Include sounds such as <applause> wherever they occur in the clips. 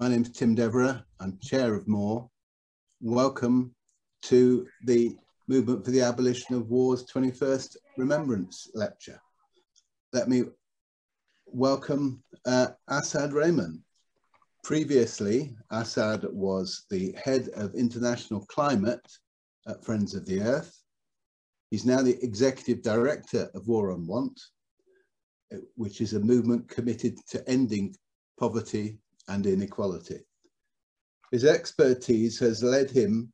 My name is Tim Devereux. I'm chair of MAW. Welcome to the Movement for the Abolition of War's 21st Remembrance Lecture. Let me welcome uh, Asad Rehman. Previously, Asad was the head of international climate at Friends of the Earth. He's now the executive director of War on Want, which is a movement committed to ending poverty and inequality. His expertise has led him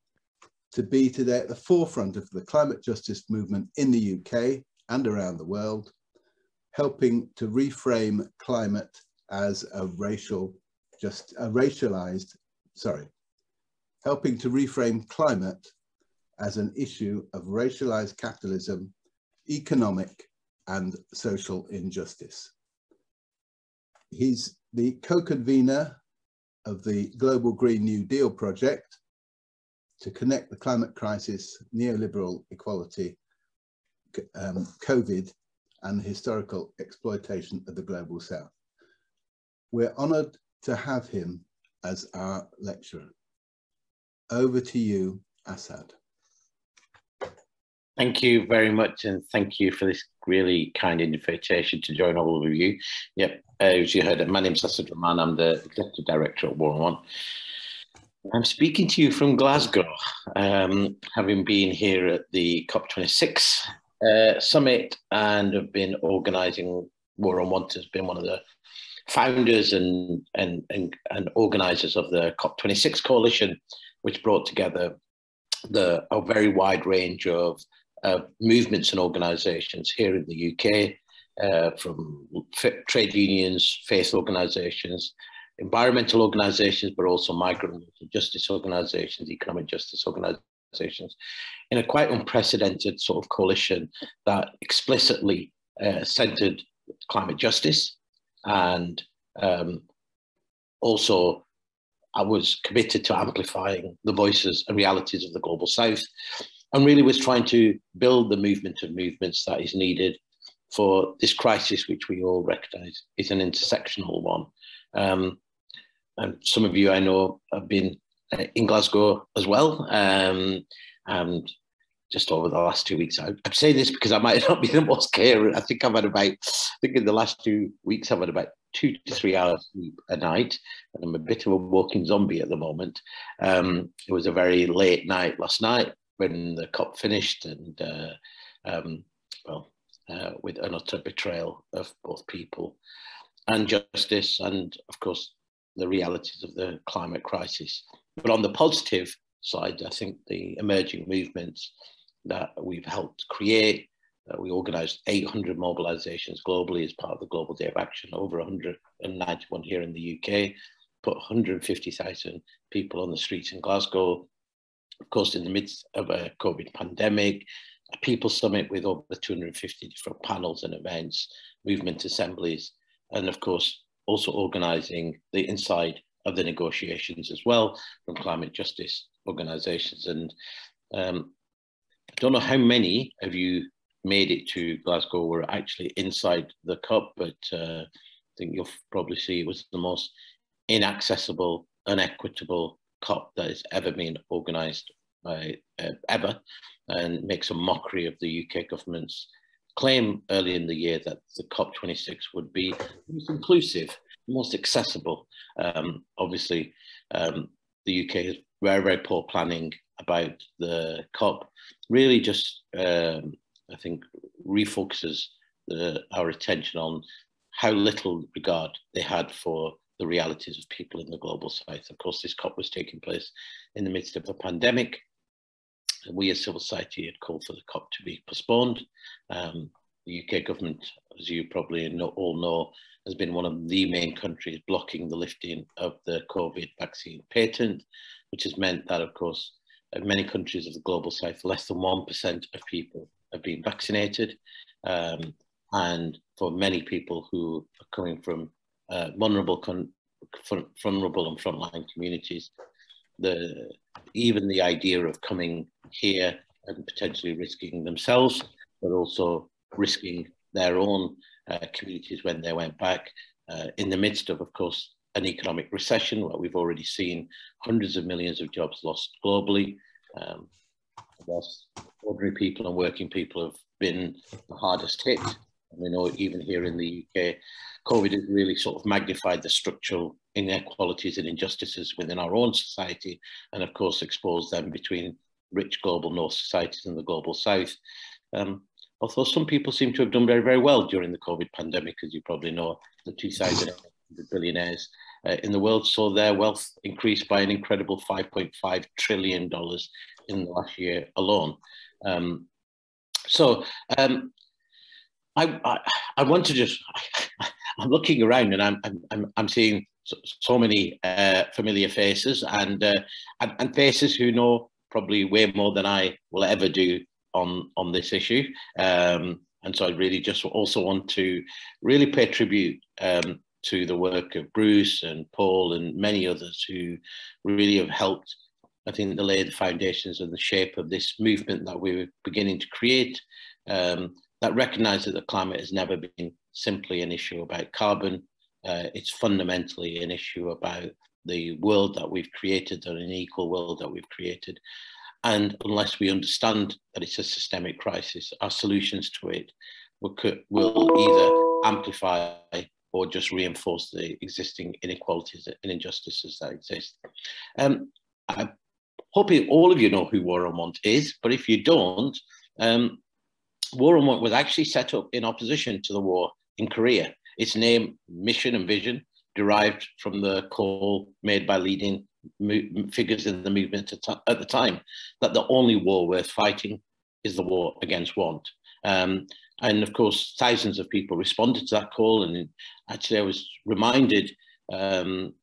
to be today at the forefront of the climate justice movement in the UK and around the world, helping to reframe climate as a racial, just a racialized, sorry, helping to reframe climate as an issue of racialized capitalism, economic and social injustice. He's the co-convener of the Global Green New Deal project to connect the climate crisis, neoliberal equality, um, COVID, and the historical exploitation of the global south. We're honored to have him as our lecturer. Over to you, Asad. Thank you very much, and thank you for this really kind invitation to join all of you. Yep, as you heard, my name's Asad Rehman. I'm the executive director at War on Want. I'm speaking to you from Glasgow, um, having been here at the COP26 uh, summit and have been organising War on Want has been one of the founders and and and, and organisers of the COP26 coalition, which brought together the a very wide range of uh, movements and organisations here in the UK, uh, from trade unions, faith organisations, environmental organisations, but also migrant justice organisations, economic justice organisations, in a quite unprecedented sort of coalition that explicitly uh, centred climate justice and um, also I was committed to amplifying the voices and realities of the global south and really was trying to build the movement of movements that is needed for this crisis, which we all recognise is an intersectional one. Um, and some of you I know have been uh, in Glasgow as well. Um, and just over the last two weeks, I, I'm saying this because I might <laughs> not be the most clear. I think I've had about, I think in the last two weeks, I've had about two to three hours sleep a night, and I'm a bit of a walking zombie at the moment. Um, it was a very late night last night, when the COP finished, and uh, um, well, uh, with an utter betrayal of both people and justice, and of course the realities of the climate crisis. But on the positive side, I think the emerging movements that we've helped create. Uh, we organised 800 mobilisations globally as part of the Global Day of Action, over 191 here in the UK, put 150,000 people on the streets in Glasgow, of course, in the midst of a COVID pandemic, a people summit with over 250 different panels and events, movement assemblies, and of course, also organizing the inside of the negotiations as well from climate justice organizations. And um, I don't know how many of you made it to Glasgow were actually inside the COP, but uh, I think you'll probably see it was the most inaccessible, unequitable COP that has ever been organised by uh, ever and makes a mockery of the UK government's claim early in the year that the COP26 would be most inclusive, most accessible. Um, obviously, um, the UK has very, very poor planning about the COP, really just, um, I think, refocuses the, our attention on how little regard they had for the realities of people in the global south. Of course, this COP was taking place in the midst of a pandemic. We as civil society had called for the COP to be postponed. Um, the UK government, as you probably know, all know, has been one of the main countries blocking the lifting of the COVID vaccine patent, which has meant that, of course, in many countries of the global south, less than 1% of people have been vaccinated. Um, and for many people who are coming from uh, vulnerable, vulnerable and frontline communities. The even the idea of coming here and potentially risking themselves, but also risking their own uh, communities when they went back, uh, in the midst of, of course, an economic recession, where we've already seen hundreds of millions of jobs lost globally. Um, whilst ordinary people and working people have been the hardest hit. We know even here in the UK, COVID has really sort of magnified the structural inequalities and injustices within our own society, and of course exposed them between rich global north societies and the global south. Um, although some people seem to have done very, very well during the COVID pandemic, as you probably know, the 2,000 billionaires uh, in the world saw their wealth increase by an incredible $5.5 trillion in the last year alone. Um, so um, I, I, I, want to just, <laughs> I'm looking around and I'm, I'm, I'm seeing so, so many uh, familiar faces and, uh, and, and faces who know probably way more than I will ever do on on this issue. Um, and so I really just also want to really pay tribute um, to the work of Bruce and Paul and many others who really have helped, I think, to lay the foundations and the shape of this movement that we're beginning to create um, that recognises that the climate has never been simply an issue about carbon. Uh, it's fundamentally an issue about the world that we've created, an unequal world that we've created. And unless we understand that it's a systemic crisis, our solutions to it will, will either amplify or just reinforce the existing inequalities and injustices that exist. Um, I'm hoping all of you know who War on Want is, but if you don't, um, War on Want was actually set up in opposition to the war in Korea. Its name, mission, and vision derived from the call made by leading figures in the movement at the time that the only war worth fighting is the war against want. Um, and of course, thousands of people responded to that call. And actually, I was reminded um,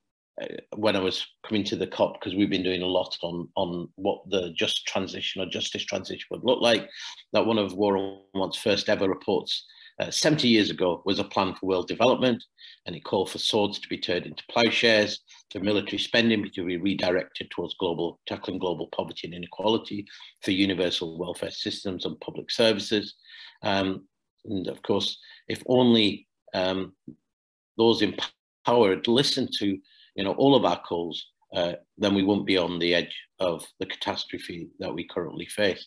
when I was coming to the COP, because we've been doing a lot on, on what the just transition or justice transition would look like, that one of War on Want's first ever reports uh, 70 years ago was a plan for world development, and it called for swords to be turned into plowshares, for military spending to be redirected towards global tackling global poverty and inequality, for universal welfare systems and public services. Um, and of course, if only um, those empowered listened to you know all of our calls, uh, then we won't be on the edge of the catastrophe that we currently face.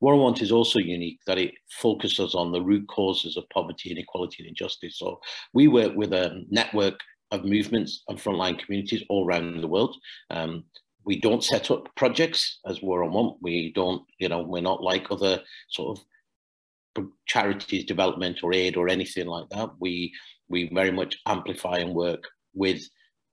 War on Want is also unique that it focuses on the root causes of poverty, inequality, and injustice. So we work with a network of movements and frontline communities all around the world. Um, we don't set up projects as War on Want. We don't, you know, we're not like other sort of charities, development or aid or anything like that. We we very much amplify and work with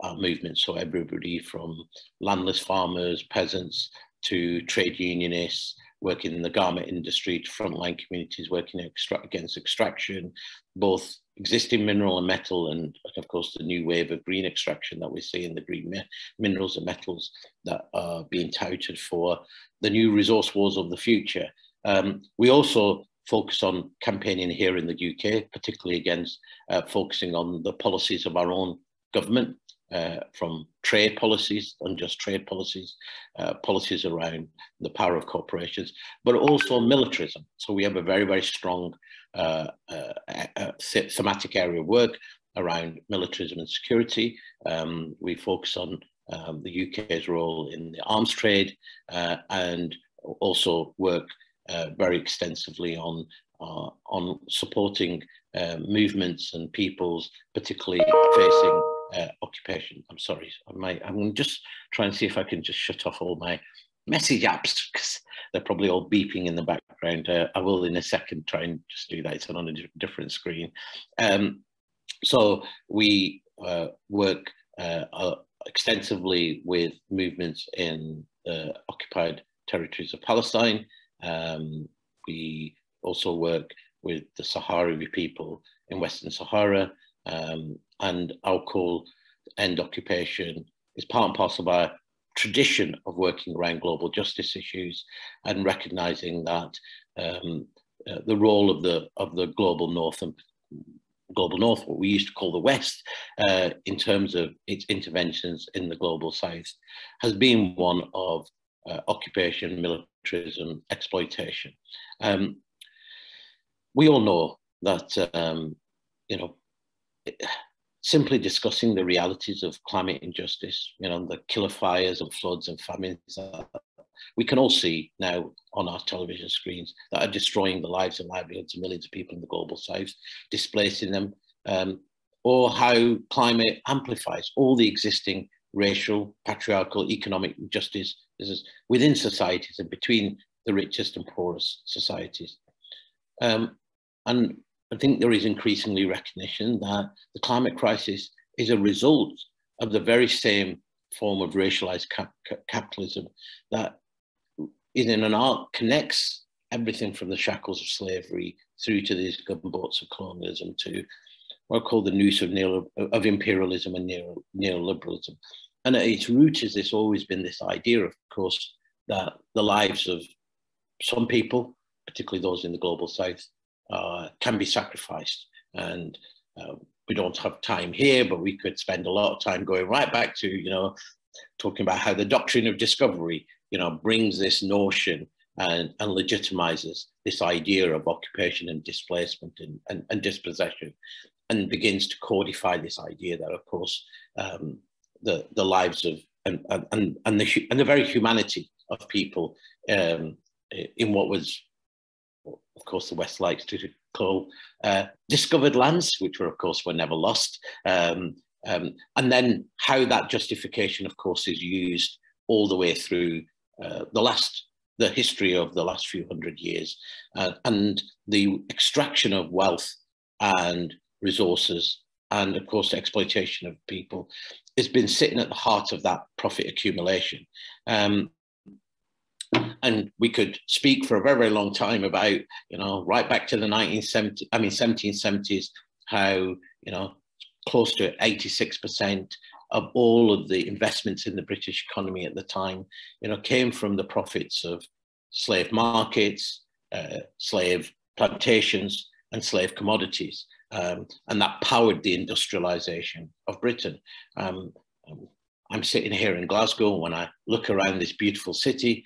our movement. So everybody from landless farmers, peasants, to trade unionists, working in the garment industry, to frontline communities working against extraction, both existing mineral and metal, and of course the new wave of green extraction that we see in the green minerals and metals that are being touted for the new resource wars of the future. Um, we also focus on campaigning here in the UK, particularly against uh, focusing on the policies of our own government uh, from trade policies, unjust trade policies, uh, policies around the power of corporations, but also militarism. So we have a very, very strong uh, uh, uh thematic area of work around militarism and security. Um, we focus on um, the UK's role in the arms trade uh, and also work very extensively on on supporting movements and peoples, particularly facing uh, occupation. I'm sorry, I might, I'm going to just try and see if I can just shut off all my message apps because they're probably all beeping in the background. Uh, I will in a second try and just do that. It's on a different screen. Um, so we uh, work uh, uh, extensively with movements in the occupied territories of Palestine. Um, we also work with the Sahrawi people in Western Sahara um, and our call end occupation is part and parcel our tradition of working around global justice issues and recognizing that um, uh, the role of the of the global north and global north, what we used to call the West, uh, in terms of its interventions in the global south, has been one of uh, occupation, militarism, exploitation. Um, we all know that um, you know simply discussing the realities of climate injustice, you know, the killer fires and floods and famines we can all see now on our television screens that are destroying the lives and livelihoods of millions of people in the global south, displacing them, um, or how climate amplifies all the existing racial, patriarchal, economic injustices within societies and between the richest and poorest societies. Um, and I think there is increasingly recognition that the climate crisis is a result of the very same form of racialized cap capitalism that is in an art connects everything from the shackles of slavery through to these gunboats of colonialism to what I call the noose of, neo, of imperialism and neo, neoliberalism. And at its root is this always been this idea, of course, that the lives of some people, particularly those in the global south, uh, can be sacrificed. And uh, we don't have time here, but we could spend a lot of time going right back to, you know, talking about how the doctrine of discovery you know, brings this notion and, and legitimizes this idea of occupation and displacement and, and, and dispossession and begins to codify this idea that, of course, um, the, the lives of and, and, and, the, and the very humanity of people um, in what was, of course, the West likes to call uh, discovered lands, which were, of course, were never lost. Um, um, and then how that justification, of course, is used all the way through uh, the last the history of the last few hundred years uh, and the extraction of wealth and resources and of course exploitation of people has been sitting at the heart of that profit accumulation um, and we could speak for a very, very long time about you know right back to the 1970s i mean 1770s how you know close to 86 percent of all of the investments in the British economy at the time, you know, came from the profits of slave markets, uh, slave plantations, and slave commodities. Um, and that powered the industrialization of Britain. Um, um, I'm sitting here in Glasgow. When I look around this beautiful city,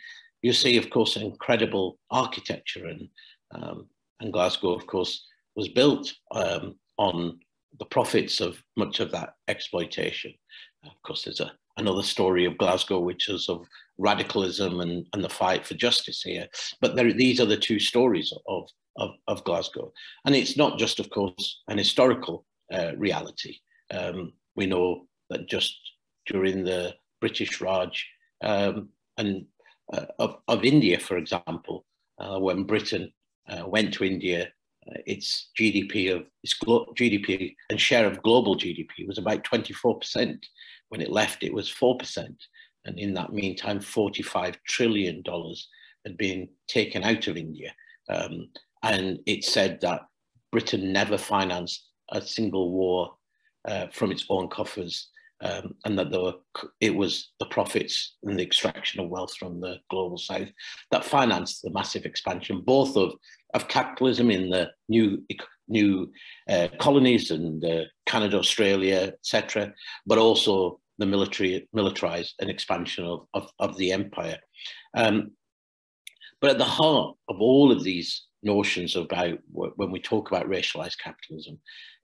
you see, of course, incredible architecture. And, um, and Glasgow, of course, was built um, on the profits of much of that exploitation. Of course, there's a, another story of Glasgow, which is of radicalism and, and the fight for justice here. But there, these are the two stories of, of, of Glasgow. And it's not just, of course, an historical uh, reality. Um, we know that just during the British Raj um, and of, of India, for example, uh, when Britain uh, went to India uh, its GDP of its GDP and share of global GDP was about 24%. When it left, it was 4%. And in that meantime, $45 trillion had been taken out of India. Um, and it said that Britain never financed a single war uh, from its own coffers um, and that were, it was the profits and the extraction of wealth from the global south that financed the massive expansion, both of, of capitalism in the new new uh, colonies and uh, Canada, Australia, etc., but also the military militarized and expansion of, of, of the empire. Um, but at the heart of all of these notions about when we talk about racialized capitalism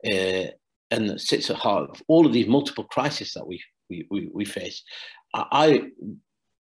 uh, and sits at heart of all of these multiple crises that we we, we, we face. I, I,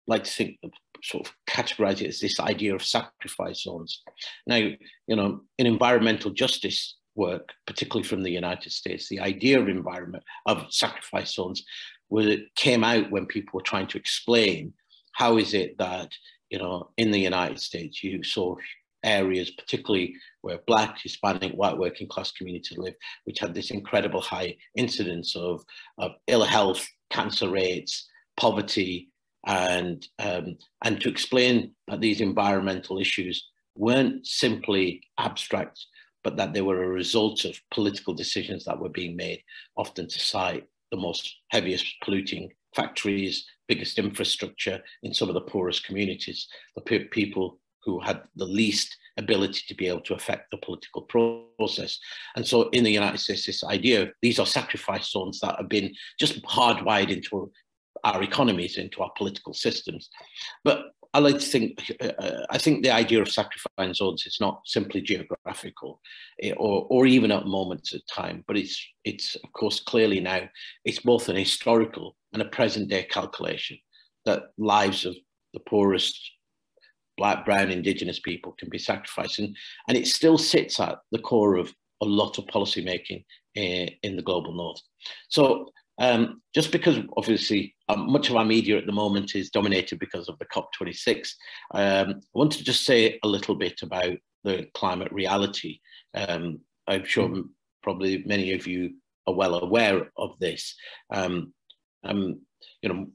like to think of sort of categorize it as this idea of sacrifice zones. Now, you know, in environmental justice work, particularly from the United States, the idea of environment of sacrifice zones was it came out when people were trying to explain how is it that you know in the United States you saw areas, particularly where Black, Hispanic, white working class communities live, which had this incredible high incidence of, of ill health, cancer rates, poverty, and, um, and to explain that these environmental issues weren't simply abstract, but that they were a result of political decisions that were being made, often to cite the most heaviest polluting factories, biggest infrastructure in some of the poorest communities, the people who had the least ability to be able to affect the political process. And so in the United States, this idea, these are sacrifice zones that have been just hardwired into our economies, into our political systems. But I like to think, uh, I think the idea of sacrificing zones is not simply geographical eh, or, or even at moments of time, but it's, it's of course clearly now, it's both an historical and a present day calculation that lives of the poorest black, brown, indigenous people can be sacrificed. And, and it still sits at the core of a lot of policy making in, in the global north. So um, just because obviously um, much of our media at the moment is dominated because of the COP26, um, I want to just say a little bit about the climate reality. Um, I'm sure mm. probably many of you are well aware of this. Um, um, you know,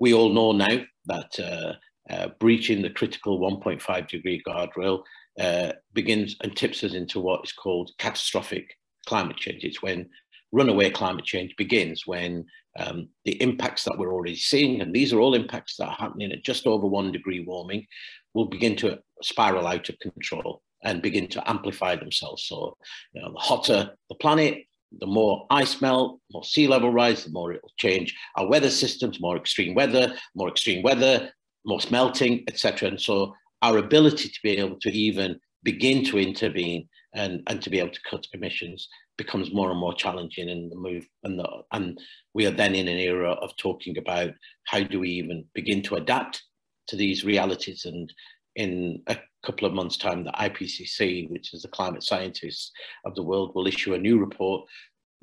we all know now that uh, uh, breaching the critical 1.5 degree guardrail uh, begins and tips us into what is called catastrophic climate change. It's when runaway climate change begins, when um, the impacts that we're already seeing, and these are all impacts that are happening at just over one degree warming, will begin to spiral out of control and begin to amplify themselves. So, you know, the hotter the planet, the more ice melt, more sea level rise, the more it will change our weather systems, more extreme weather, more extreme weather, more smelting, etc. And so our ability to be able to even begin to intervene and, and to be able to cut emissions becomes more and more challenging in the move and the, and we are then in an era of talking about how do we even begin to adapt to these realities and in a couple of months time the IPCC which is the climate scientists of the world will issue a new report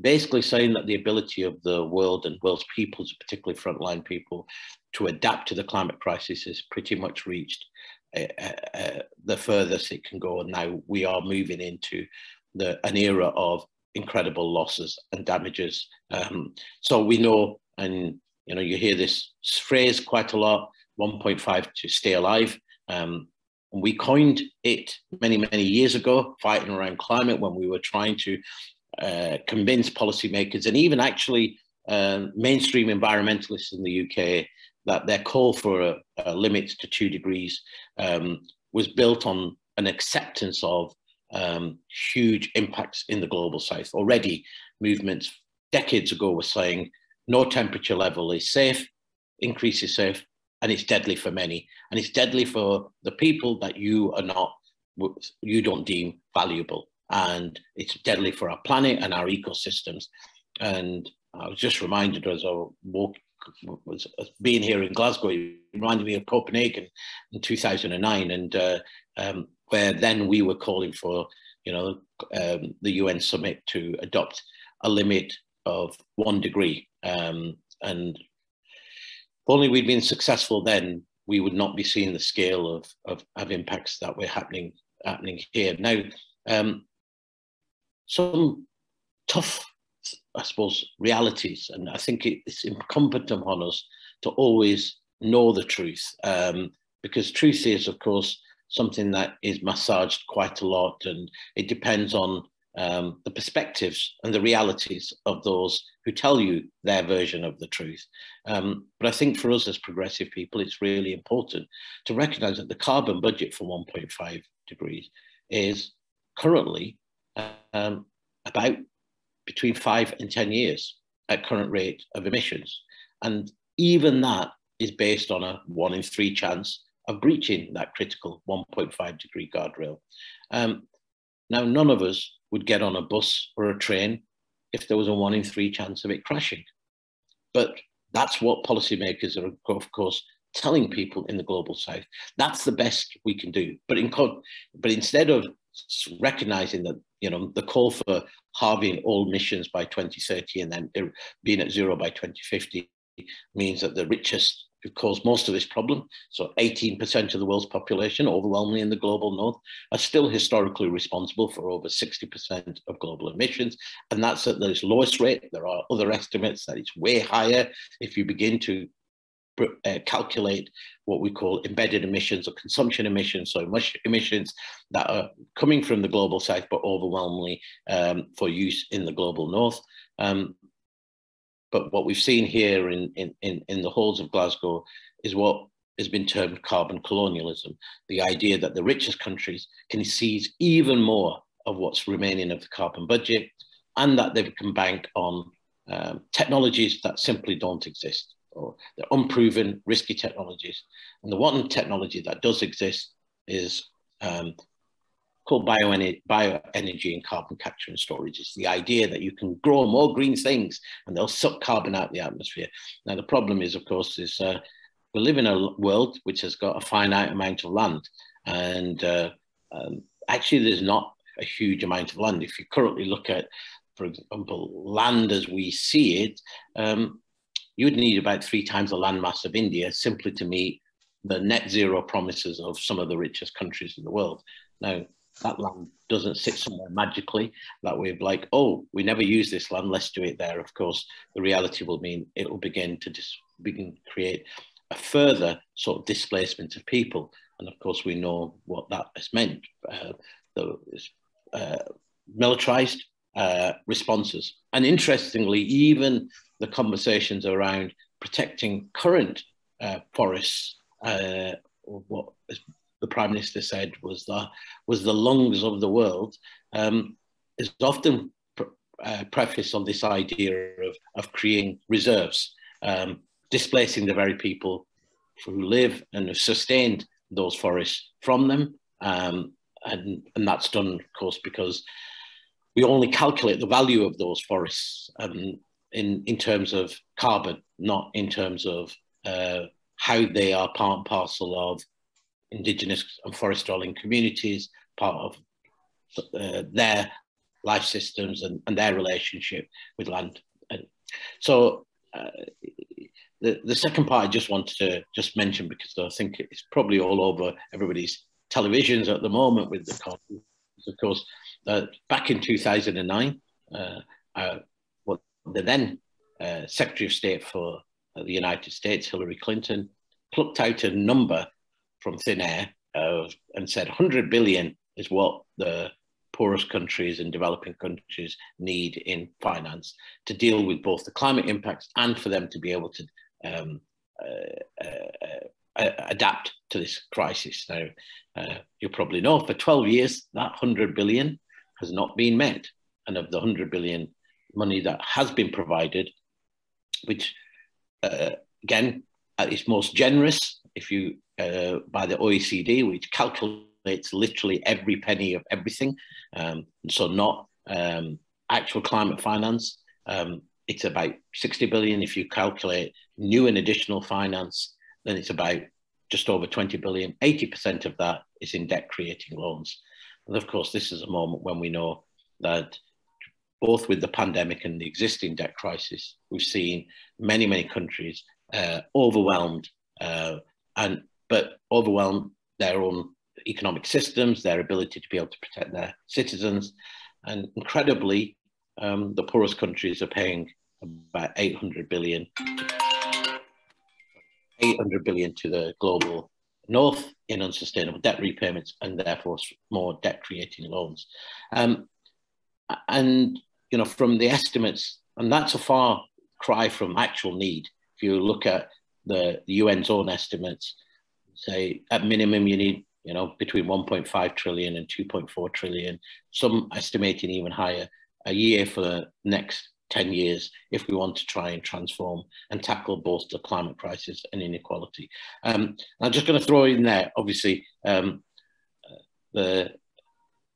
basically saying that the ability of the world and world's peoples particularly frontline people to adapt to the climate crisis has pretty much reached uh, uh, uh, the furthest it can go and now we are moving into the an era of incredible losses and damages. Um, so we know, and you know, you hear this phrase quite a lot: 1.5 to stay alive. Um, we coined it many, many years ago, fighting around climate, when we were trying to uh, convince policymakers and even actually uh, mainstream environmentalists in the UK that their call for a, a to two degrees um, was built on an acceptance of um, huge impacts in the global south. Already, movements decades ago were saying no temperature level is safe, increase is safe, and it's deadly for many. And it's deadly for the people that you are not, you don't deem valuable. And it's deadly for our planet and our ecosystems. And I was just reminded as I walk, was being here in Glasgow, it reminded me of Copenhagen in 2009. And uh, um, where then we were calling for, you know, um, the UN summit to adopt a limit of one degree. Um, and if only we'd been successful then, we would not be seeing the scale of, of, of impacts that were happening happening here. Now, um, some tough, I suppose, realities, and I think it's incumbent upon us to always know the truth, um, because truth is, of course, something that is massaged quite a lot and it depends on um, the perspectives and the realities of those who tell you their version of the truth. Um, but I think for us as progressive people, it's really important to recognize that the carbon budget for 1.5 degrees is currently um, about between five and 10 years at current rate of emissions. And even that is based on a one in three chance of breaching that critical 1.5 degree guardrail. Um, now, none of us would get on a bus or a train if there was a one in three chance of it crashing. But that's what policymakers are, of course, telling people in the global south. That's the best we can do. But in but instead of recognizing that you know the call for halving all emissions by 2030 and then being at zero by 2050 means that the richest who cause most of this problem, so 18% of the world's population, overwhelmingly in the global north, are still historically responsible for over 60% of global emissions. And that's at the lowest rate. There are other estimates that it's way higher if you begin to uh, calculate what we call embedded emissions or consumption emissions, so emissions that are coming from the global south, but overwhelmingly um, for use in the global north. Um, but what we've seen here in, in, in, in the halls of Glasgow is what has been termed carbon colonialism, the idea that the richest countries can seize even more of what's remaining of the carbon budget and that they can bank on um, technologies that simply don't exist or they're unproven, risky technologies. And the one technology that does exist is um, called bioenergy, bioenergy and carbon capture and storage. It's the idea that you can grow more green things and they'll suck carbon out of the atmosphere. Now, the problem is, of course, is uh, we live in a world which has got a finite amount of land. And uh, um, actually, there's not a huge amount of land. If you currently look at, for example, land as we see it, um, you would need about three times the land mass of India simply to meet the net zero promises of some of the richest countries in the world. Now, that land doesn't sit somewhere magically that we're like, oh, we never use this land, let's do it there. Of course, the reality will mean it will begin to dis- begin create a further sort of displacement of people. And of course, we know what that has meant. Uh, the uh, militarized uh, responses. And interestingly, even the conversations around protecting current uh, forests, uh, what the Prime Minister said was the, was the lungs of the world, um, is often pre- uh, prefaced on this idea of, of creating reserves, um, displacing the very people who live and have sustained those forests from them. Um, and, and that's done, of course, because we only calculate the value of those forests um, in, in terms of carbon, not in terms of uh, how they are part and parcel of indigenous and forest dwelling communities, part of uh, their life systems and, and their relationship with land. And so uh, the, the second part I just wanted to just mention because I think it's probably all over everybody's televisions at the moment with the conflict. Of course, uh, back in 2009, uh, uh, the then uh, Secretary of State for the United States, Hillary Clinton, plucked out a number from thin air and said 100 billion is what the poorest countries and developing countries need in finance to deal with both the climate impacts and for them to be able to um, uh, uh, uh, adapt to this crisis. Now, uh, you probably know for 12 years, that 100 billion has not been met. And of the 100 billion money that has been provided, which uh, again, at its most generous, if you uh, by the OECD, which calculates literally every penny of everything, um, so not um, actual climate finance. Um, it's about 60 billion. If you calculate new and additional finance, then it's about just over 20 billion. 80% of that is in debt creating loans. And of course, this is a moment when we know that both with the pandemic and the existing debt crisis, we've seen many, many countries uh, overwhelmed uh, and but overwhelmed their own economic systems, their ability to be able to protect their citizens, and incredibly, um, the poorest countries are paying about 800 billion, 800 billion to the global north in unsustainable debt repayments and therefore more debt creating loans. Um, and, you know, from the estimates, and that's a far cry from actual need. If you look at the, UN's own estimates, say at minimum you need, you know, between 1.5 trillion and 2.4 trillion, some estimating even higher a year for the next 10 years if we want to try and transform and tackle both the climate crisis and inequality. Um, I'm just going to throw in there, obviously, um, the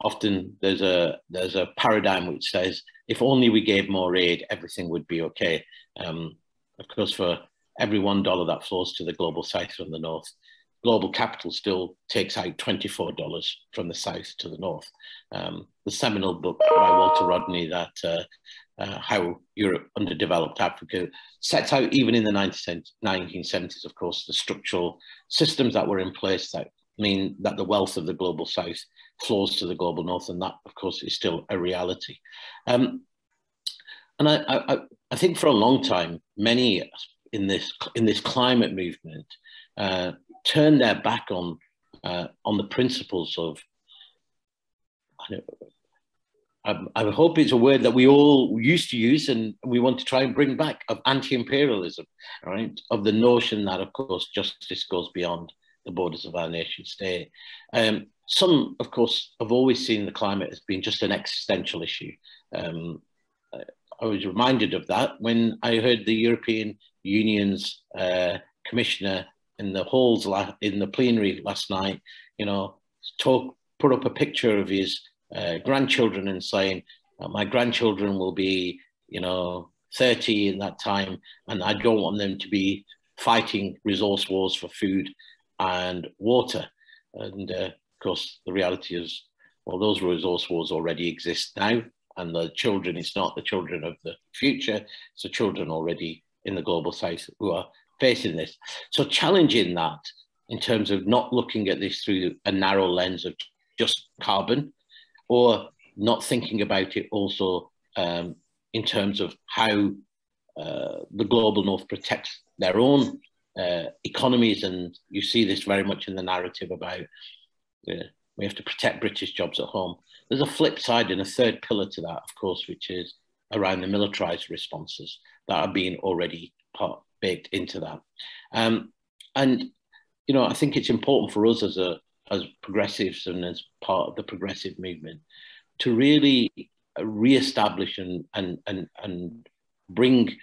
often there's a there's a paradigm which says if only we gave more aid, everything would be okay. Um, of course, for every one dollar that flows to the global south from the north, global capital still takes out $24 from the south to the north. Um, the seminal book by Walter Rodney that uh, uh, how Europe underdeveloped Africa sets out even in the 1970s, of course, the structural systems that were in place that mean that the wealth of the global south flows to the global north, and that, of course, is still a reality. Um, and I, I, I, think for a long time, many in this in this climate movement uh, turn their back on uh, on the principles of I, I, hope it's a word that we all used to use and we want to try and bring back of anti-imperialism, right? Of the notion that, of course, justice goes beyond the borders of our nation state. Um, some, of course, have always seen the climate as being just an existential issue. Um, I was reminded of that when I heard the European Union's uh, commissioner in the halls in the plenary last night, you know, talk put up a picture of his uh, grandchildren and saying, uh, "My grandchildren will be, you know, 30 in that time, and I don't want them to be fighting resource wars for food and water." And uh, of course, the reality is, well, those resource wars already exist now, and the children, it's not the children of the future, it's the children already in the global south who are facing this. So challenging that in terms of not looking at this through a narrow lens of just carbon or not thinking about it also um, in terms of how uh, the global north protects their own uh, economies. And you see this very much in the narrative about uh, we have to protect British jobs at home. There's a flip side and a third pillar to that, of course, which is around the militarized responses that are being already part, baked into that. Um, and, you know, I think it's important for us as a as progressives and as part of the progressive movement to really re-establish and, and, and, and bring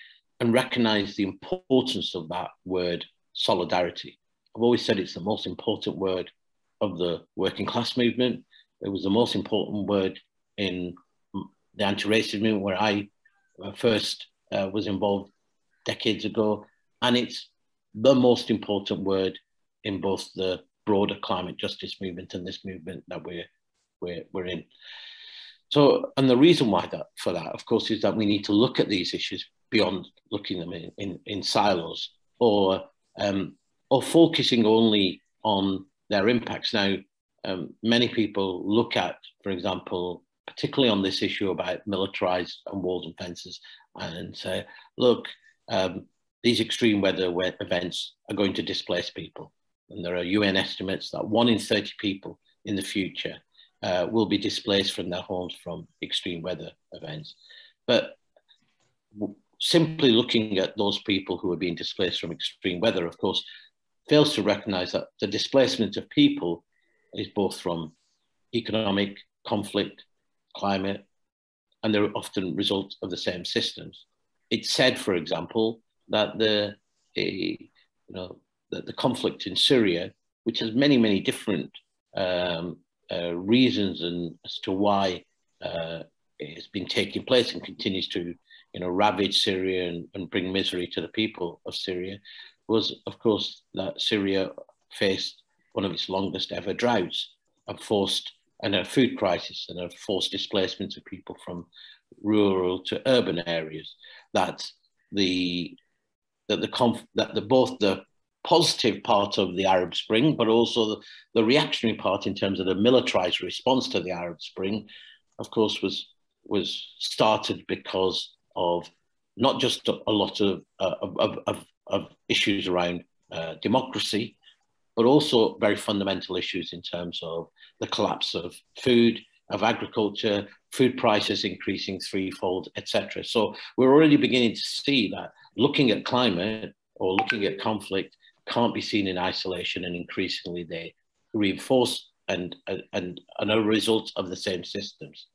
and recognize the importance of that word solidarity. I've always said it's the most important word of the working class movement. It was the most important word in the anti-racist movement where I uh, first uh, was involved decades ago. And it's the most important word in both the broader climate justice movement and this movement that we're, we're, we're in. So, and the reason why that for that, of course, is that we need to look at these issues beyond looking them in, in, in silos or um, or focusing only on their impacts. Now, um, many people look at, for example, particularly on this issue about militarized and walls and fences, and say, look, um, these extreme weather events are going to displace people. And there are UN estimates that one in 30 people in the future uh, will be displaced from their homes from extreme weather events. But simply looking at those people who are being displaced from extreme weather, of course, fails to recognize that the displacement of people is both from economic conflict, climate, and they're often results of the same systems. It's said, for example, that the you know that the conflict in Syria, which has many many different um, uh, reasons and as to why uh, it's been taking place and continues to you know ravage Syria and, and bring misery to the people of Syria, was of course that Syria faced one of its longest ever droughts and forced and a food crisis and a forced displacement of people from rural to urban areas. That the that the conf, that the both the positive part of the Arab Spring, but also the, the reactionary part in terms of the militarized response to the Arab Spring, of course, was was started because of not just a, lot of, uh, of, of, of, issues around uh, democracy, but also very fundamental issues in terms of the collapse of food, of agriculture, food prices increasing threefold, etc. So we're already beginning to see that looking at climate or looking at conflict can't be seen in isolation, and increasingly they reinforce and and, and are a result of the same systems.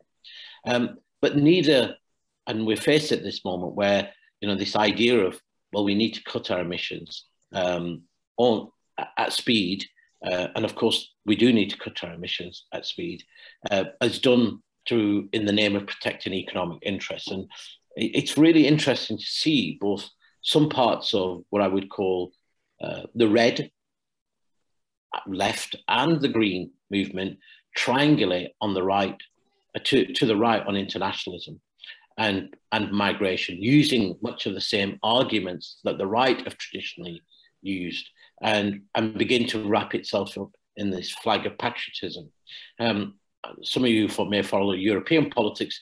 Um, but neither, and we're faced at this moment where you know this idea of well, we need to cut our emissions um, on at speed, uh, and of course we do need to cut our emissions at speed, uh, as done through in the name of protecting economic interests. And it's really interesting to see both some parts of what I would call uh, the red left and the green movement triangulate on the right uh, to, to the right on internationalism and, and migration using much of the same arguments that the right have traditionally used and, and begin to wrap itself up in this flag of patriotism. Um, some of you for, may follow European politics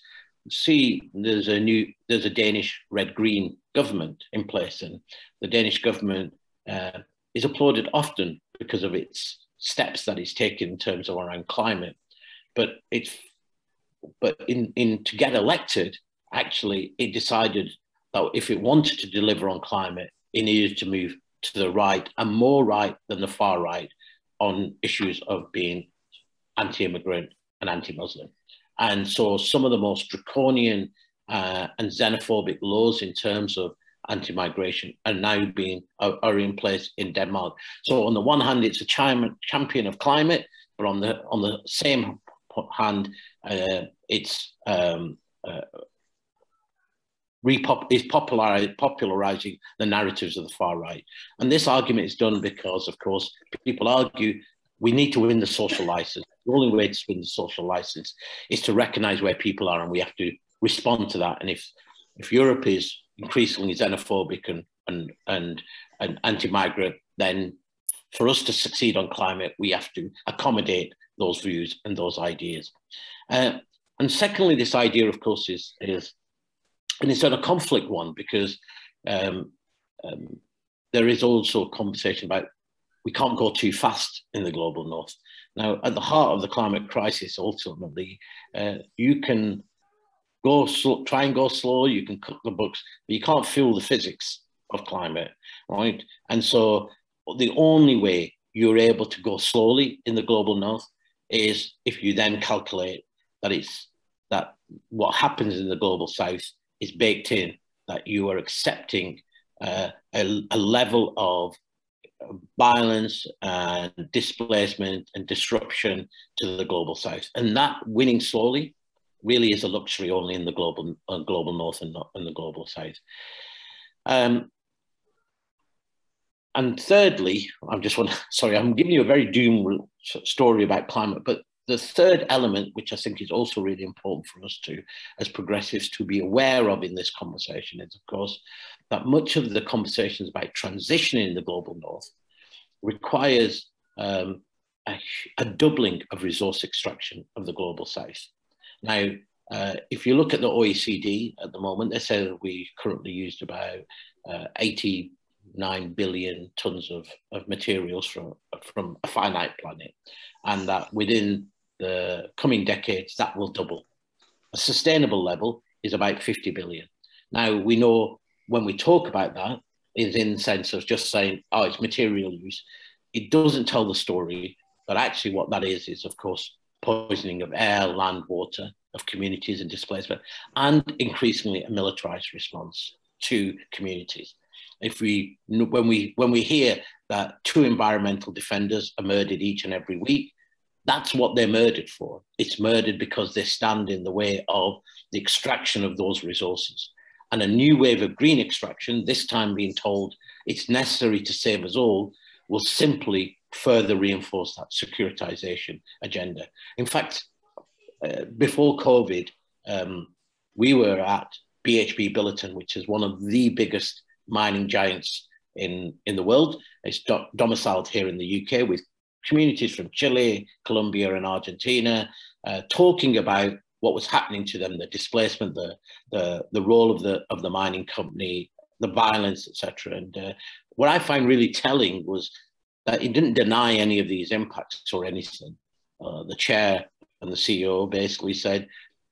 see there's a new there's a Danish red green government in place, and the Danish government uh, is applauded often because of its steps that it's taken in terms of around climate. But it's but in in to get elected, actually, it decided that if it wanted to deliver on climate, it needed to move to the right and more right than the far right on issues of being anti-immigrant and anti-Muslim. And so some of the most draconian uh, and xenophobic laws in terms of anti-migration are now being are, are, in place in Denmark. So on the one hand, it's a champion of climate, but on the on the same hand, uh, it's um, uh, repop- is populari- popularizing the narratives of the far right. And this argument is done because, of course, people argue we need to win the social license. The only way to win the social license is to recognize where people are, and we have to respond to that. And if if Europe is increasingly xenophobic and and and, and anti-migrant, then for us to succeed on climate, we have to accommodate those views and those ideas. Uh, and secondly, this idea, of course, is is and it's not a conflict one because um, um, there is also conversation about we can't go too fast in the global north. Now, at the heart of the climate crisis, ultimately, uh, you can go slow, try and go slow, you can cook the books, but you can't feel the physics of climate, right? And so the only way you're able to go slowly in the global north is if you then calculate that it's that what happens in the global south is baked in, that you are accepting uh, a, a level of violence and displacement and disruption to the global south. And that winning slowly really is a luxury only in the global uh, global north and not in the global south. Um, and thirdly, I'm just want <laughs> sorry, I'm giving you a very doom story about climate, but the third element, which I think is also really important for us to, as progressives, to be aware of in this conversation, is of course that much of the conversations about transitioning the global north requires um, a, a, doubling of resource extraction of the global south. Now, uh, if you look at the OECD at the moment, they say that we currently used about uh, 89 billion tons of, of materials from, from a finite planet, and that within the coming decades, that will double. A sustainable level is about 50 billion. Now, we know when we talk about that, is in the sense of just saying, oh, it's material use. It doesn't tell the story, but actually what that is, is of course poisoning of air, land, water, of communities and displacement, and increasingly a militarized response to communities. If we, when we, when we hear that two environmental defenders are murdered each and every week, that's what they're murdered for. It's murdered because they stand in the way of the extraction of those resources. And a new wave of green extraction, this time being told it's necessary to save us all, will simply further reinforce that securitization agenda. In fact, uh, before COVID, um, we were at BHP Billiton, which is one of the biggest mining giants in, in the world. It's do- domiciled here in the UK with communities from Chile, Colombia, and Argentina, uh, talking about what was happening to them, the displacement, the the, the role of the of the mining company, the violence, etc. And uh, what I find really telling was that he didn't deny any of these impacts or anything. Uh, the chair and the CEO basically said,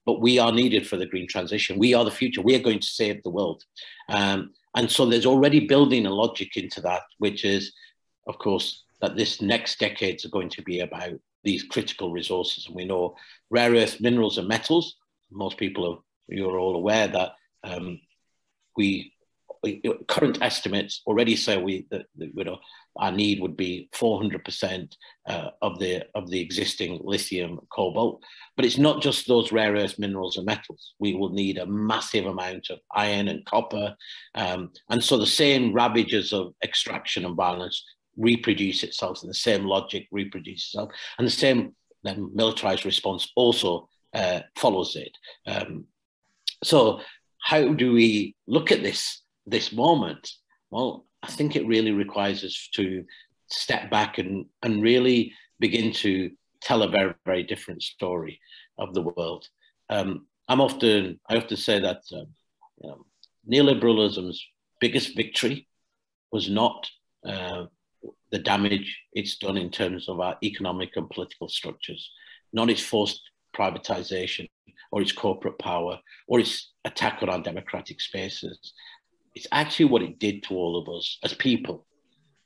"But we are needed for the green transition. We are the future. We are going to save the world." Um, and so there's already building a logic into that, which is, of course, that this next decades are going to be about these critical resources. And we know rare earth minerals and metals. Most people are you're all aware that um, we current estimates already say we that, that you know our need would be 400% uh, of the of the existing lithium cobalt. But it's not just those rare earth minerals and metals. We will need a massive amount of iron and copper. Um, and so the same ravages of extraction and violence reproduce itself, and the same logic reproduces itself, and the same then militarized response also uh, follows it. Um, so, how do we look at this this moment? Well, I think it really requires us to step back and and really begin to tell a very very different story of the world. Um, I'm often I often say that um, you know, neoliberalism's biggest victory was not uh, the damage it's done in terms of our economic and political structures, not its forced privatization or its corporate power or its attack on our democratic spaces. It's actually what it did to all of us as people.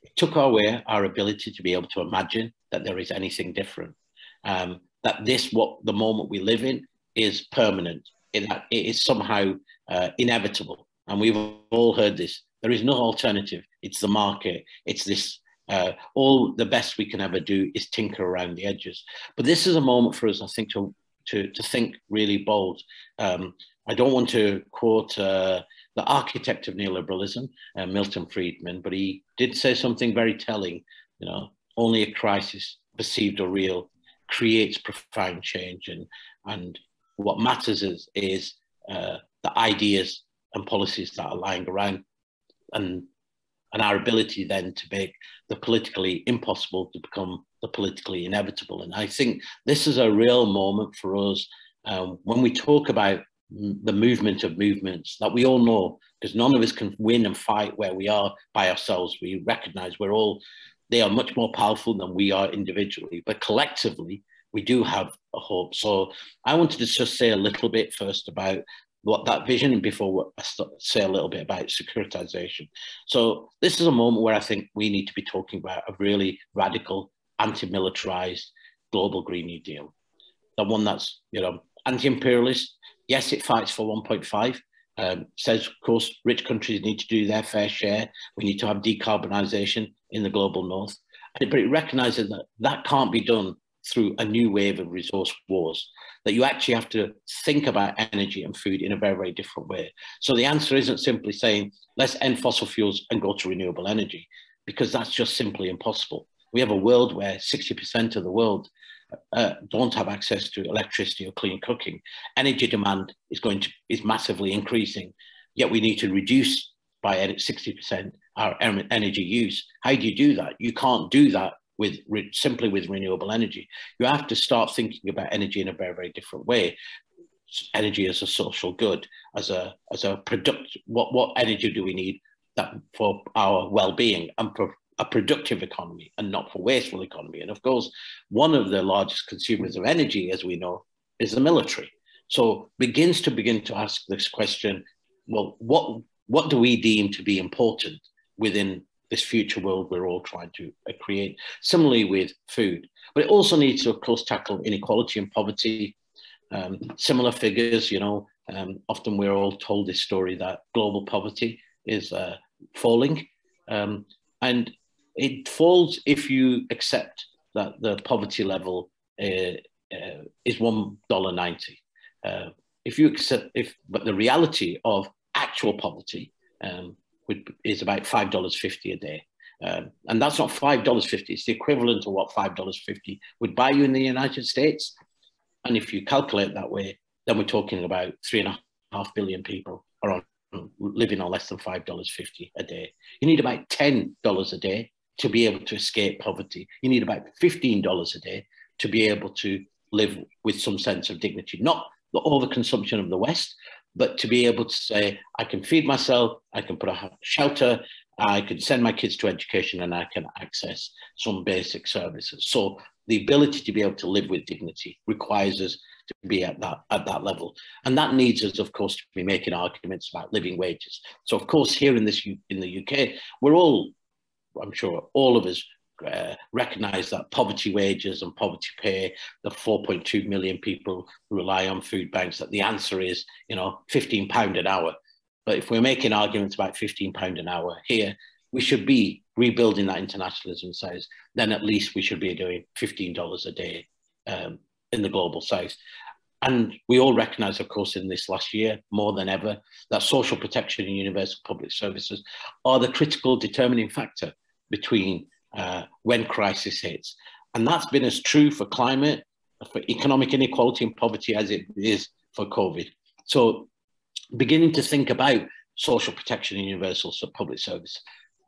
It took away our ability to be able to imagine that there is anything different. Um, that this, what the moment we live in, is permanent. it, it is somehow uh, inevitable. And we've all heard this. There is no alternative. It's the market. It's this. Uh, all the best we can ever do is tinker around the edges. But this is a moment for us, I think, to to, to think really bold. Um, I don't want to quote uh, the architect of neoliberalism, uh, Milton Friedman, but he did say something very telling. You know, only a crisis, perceived or real, creates profound change, and and what matters is is uh, the ideas and policies that are lying around, and and our ability then to make the politically impossible to become the politically inevitable. And I think this is a real moment for us um, when we talk about the movement of movements that we all know, because none of us can win and fight where we are by ourselves. We recognize we're all, they are much more powerful than we are individually, but collectively, we do have a hope. So I wanted to just say a little bit first about what that vision before I say a little bit about securitization. So this is a moment where I think we need to be talking about a really radical, anti-militarized global Green New Deal. The one that's, you know, anti-imperialist, yes, it fights for 1.5. Um, says, of course, rich countries need to do their fair share. We need to have decarbonisation in the global north. But it recognises that that can't be done through a new wave of resource wars, that you actually have to think about energy and food in a very, very different way. So the answer isn't simply saying, let's end fossil fuels and go to renewable energy, because that's just simply impossible. We have a world where 60% of the world uh, don't have access to electricity or clean cooking, energy demand is going to is massively increasing. Yet we need to reduce by 60% our energy use. How do you do that? You can't do that with simply with renewable energy. You have to start thinking about energy in a very very different way. Energy as a social good, as a as a product. What what energy do we need that for our well-being and for a productive economy and not for wasteful economy. And of course, one of the largest consumers of energy, as we know, is the military. So begins to begin to ask this question, well, what, what do we deem to be important within this future world we're all trying to uh, create? Similarly with food. But it also needs to, of course, tackle inequality and poverty. Um, similar figures, you know, um, often we're all told this story that global poverty is uh, falling. Um, and it falls if you accept that the poverty level uh, uh, is one dollar ninety. Uh, if you accept, if but the reality of actual poverty um, would, is about five dollars fifty a day, um, and that's not five dollars fifty. It's the equivalent of what five dollars fifty would buy you in the United States. And if you calculate that way, then we're talking about three and a half billion people are on living on less than five dollars fifty a day. You need about ten dollars a day to be able to escape poverty. You need about $15 a day to be able to live with some sense of dignity, not the overconsumption of the West, but to be able to say, I can feed myself, I can put a shelter, I can send my kids to education, and I can access some basic services. So the ability to be able to live with dignity requires us to be at that at that level, and that needs us, of course, to be making arguments about living wages. So, of course, here in this in the UK, we're all I'm sure all of us uh, recognize that poverty wages and poverty pay, the 4.2 million people rely on food banks, that the answer is, you know, 15 pound an hour. But if we're making arguments about 15 pound an hour here, we should be rebuilding that internationalism size. Then at least we should be doing $15 a day um, in the global south. And we all recognize, of course, in this last year, more than ever, that social protection and universal public services are the critical determining factor between uh, when crisis hits. And that's been as true for climate, for economic inequality and poverty as it is for COVID. So beginning to think about social protection and universal public service,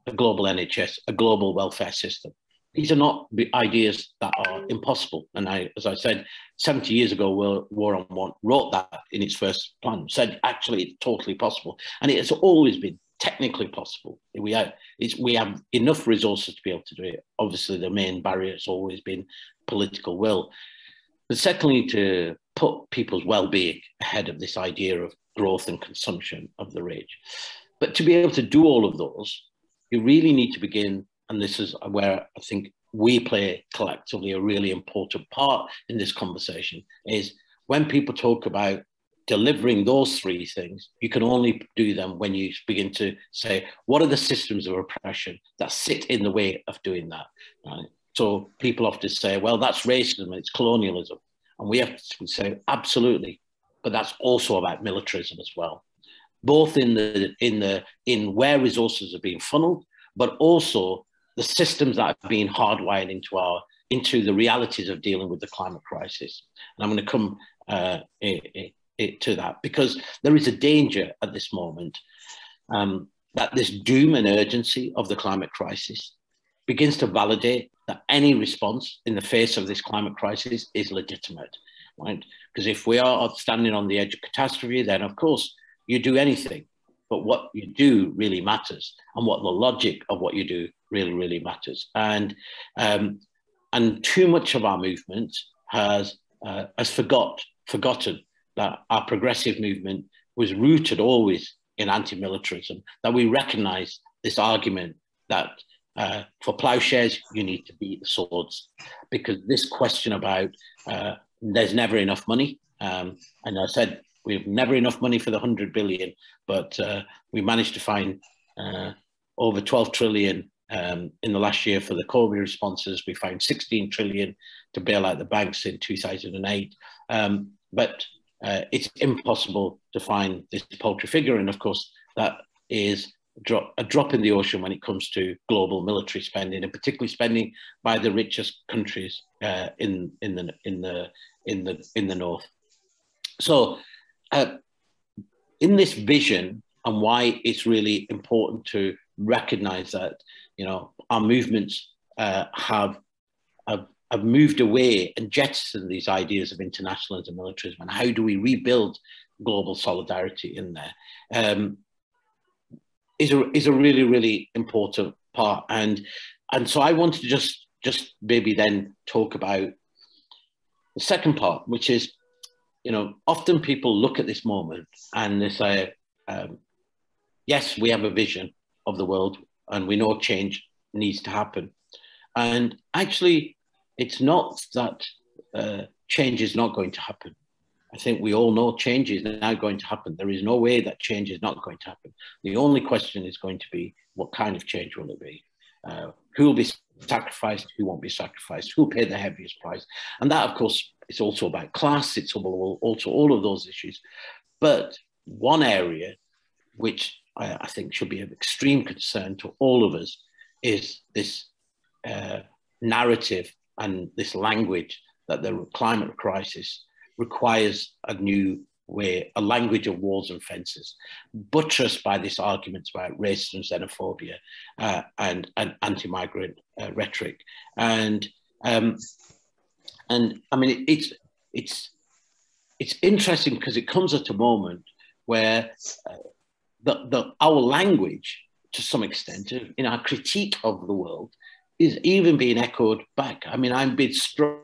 a global NHS, a global welfare system. These are not ideas that are impossible. And I, as I said, 70 years ago, War on Want wrote that in its first plan, said actually it's totally possible. And it has always been technically possible. We have, we have enough resources to be able to do it. Obviously, the main barrier has always been political will. But secondly, to put people's well-being ahead of this idea of growth and consumption of the rich. But to be able to do all of those, you really need to begin, and this is where I think we play collectively a really important part in this conversation, is when people talk about delivering those three things, you can only do them when you begin to say, what are the systems of oppression that sit in the way of doing that? Right? So people often say, well, that's racism, it's colonialism. And we have to say, absolutely, but that's also about militarism as well, both in the in the in where resources are being funneled, but also the systems that have been hardwired into our into the realities of dealing with the climate crisis. And I'm going to come uh, to that because there is a danger at this moment um, that this doom and urgency of the climate crisis begins to validate that any response in the face of this climate crisis is legitimate, right? Because if we are standing on the edge of catastrophe, then of course you do anything, but what you do really matters, and what the logic of what you do really, really matters. And um, and too much of our movement has uh, has forgot forgotten that our progressive movement was rooted always in anti-militarism. That we recognise this argument that uh, for ploughshares you need to beat the swords, because this question about uh, there's never enough money, um, and I said we have never enough money for the hundred billion, but uh, we managed to find uh, over 12 trillion um, in the last year for the COVID responses. We found 16 trillion to bail out the banks in 2008. Um, but uh, it's impossible to find this paltry figure. And of course, that is drop, a drop in the ocean when it comes to global military spending, and particularly spending by the richest countries uh, in in the in the in the in the north. So, uh, in this vision, and why it's really important to recognise that you know our movements uh, have, have have moved away and jettisoned these ideas of internationalism and militarism, and how do we rebuild global solidarity in there? Um, is a is a really really important part, and and so I wanted to just just maybe then talk about the second part, which is, you know, often people look at this moment and they say, um, yes, we have a vision of the world, and we know change needs to happen, and actually it's not that uh, change is not going to happen. I think we all know change is now going to happen. There is no way that change is not going to happen. The only question is going to be what kind of change will it be? Uh, who will be sacrificed? Who won't be sacrificed? Who will pay the heaviest price? And that, of course, is also about class. It's also all of those issues. But one area which I, I think should be of extreme concern to all of us is this uh, narrative and this language that the climate crisis requires a new way, a language of walls and fences, buttressed by this argument about racism, and xenophobia, uh, and, and anti-migrant uh, rhetoric. And um, and I mean, it, it's it's it's interesting because it comes at a moment where uh, the, the our language, to some extent, in our critique of the world, is even being echoed back. I mean, I'm being struck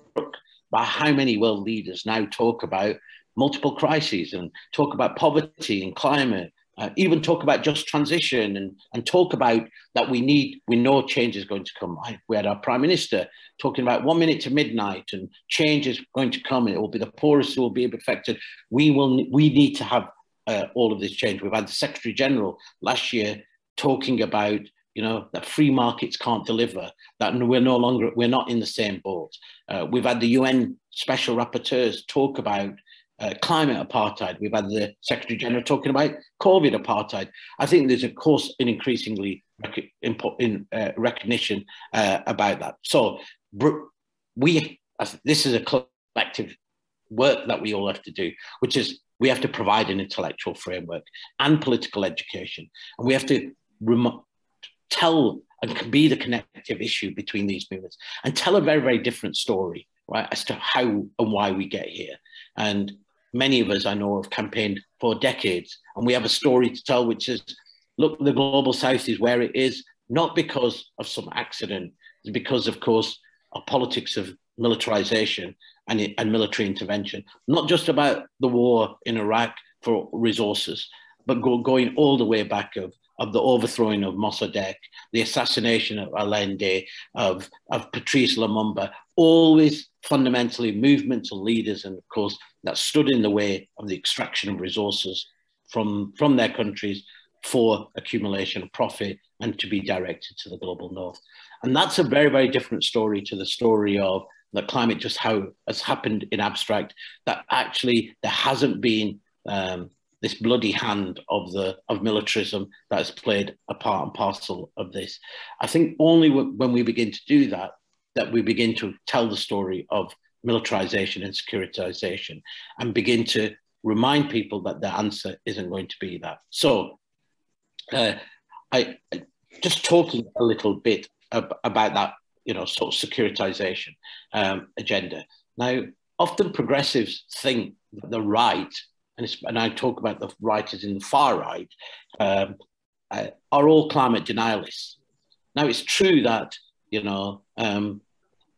by how many world leaders now talk about multiple crises and talk about poverty and climate, uh, even talk about just transition and, and talk about that we need, we know change is going to come. We had our prime minister talking about one minute to midnight and change is going to come. And it will be the poorest who will be affected. We will, we need to have uh, all of this change. We've had the Secretary General last year talking about you know, that free markets can't deliver, that we're no longer, we're not in the same boat. Uh, we've had the UN special rapporteurs talk about uh, climate apartheid. We've had the Secretary General talking about COVID apartheid. I think there's, of course, an increasingly rec in, uh, recognition uh, about that. So we, this is a collective work that we all have to do, which is we have to provide an intellectual framework and political education. And we have to tell and be the connective issue between these movements and tell a very, very different story, right, as to how and why we get here. And many of us I know have campaigned for decades, and we have a story to tell, which is look, the global south is where it is, not because of some accident, it's because, of course, of politics of militarization and, and military intervention, not just about the war in Iraq for resources, but go, going all the way back of of the overthrowing of Mossadegh, the assassination of Allende, of, of Patrice Lumumba, always fundamentally movements and leaders, and of course, that stood in the way of the extraction of resources from, from their countries for accumulation of profit and to be directed to the global north. And that's a very, very different story to the story of the climate just how has happened in abstract, that actually there hasn't been um, this bloody hand of the of militarism that has played a part and parcel of this. I think only when we begin to do that, that we begin to tell the story of militarization and securitization and begin to remind people that the answer isn't going to be that. So uh, I just talking a little bit ab about that, you know, sort of securitization um, agenda. Now, often progressives think the right, and, and I talk about the writers in the far right, um, uh, are all climate denialists. Now, it's true that, you know, um,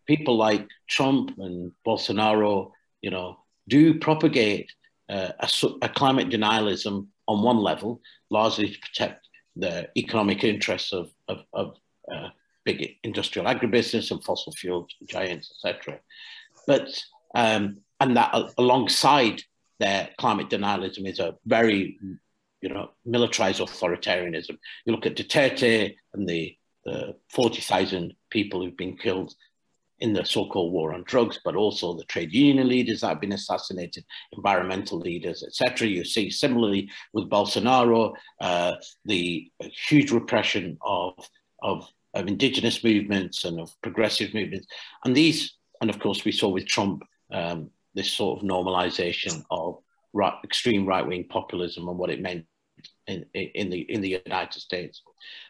people like Trump and Bolsonaro, you know, do propagate uh, a, a, climate denialism on one level, largely to protect the economic interests of, of, of uh, big industrial agribusiness and fossil fuel giants, etc. But um, and that alongside their climate denialism is a very, you know, militarized authoritarianism. You look at Duterte and the, the 40,000 people who've been killed in the so-called war on drugs, but also the trade union leaders that have been assassinated, environmental leaders, etc. You see similarly with Bolsonaro, uh, the huge repression of, of, of indigenous movements and of progressive movements. And these, and of course we saw with Trump, um, this sort of normalization of right, extreme right-wing populism and what it meant in, in, the, in the United States.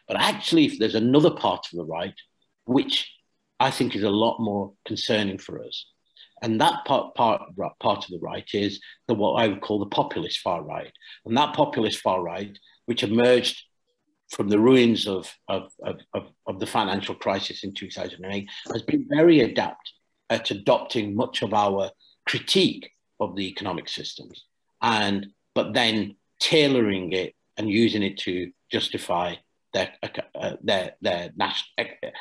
But actually, there's another part of the right which I think is a lot more concerning for us. And that part, part, part of the right is the what I would call the populist far right. And that populist far right, which emerged from the ruins of, of, of, of, the financial crisis in 2008, has been very adept at adopting much of our critique of the economic systems, and but then tailoring it and using it to justify their uh, their their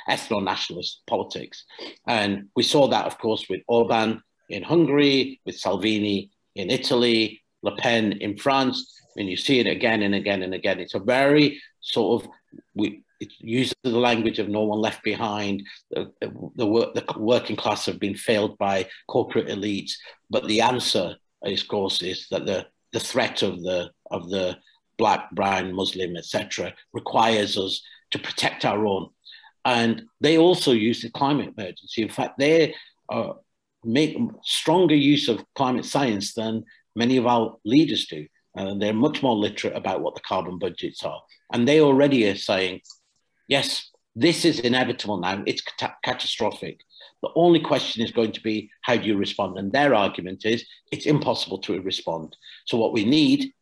ethno nationalist politics, and we saw that, of course, with Orban in Hungary, with Salvini in Italy, Le Pen in France, and you see it again and again and again. It's a very sort of we it uses the language of no one left behind. The, the, the, work, the working class have been failed by corporate elites, but the answer, of course, is that the the threat of the of the black, brown, Muslim, etc., requires us to protect our own. And they also use the climate emergency. In fact, they uh, make stronger use of climate science than many of our leaders do. And they're much more literate about what the carbon budgets are. And they already are saying, yes, this is inevitable now, it's cat catastrophic. The only question is going to be how do you respond? And their argument is it's impossible to respond. So, what we need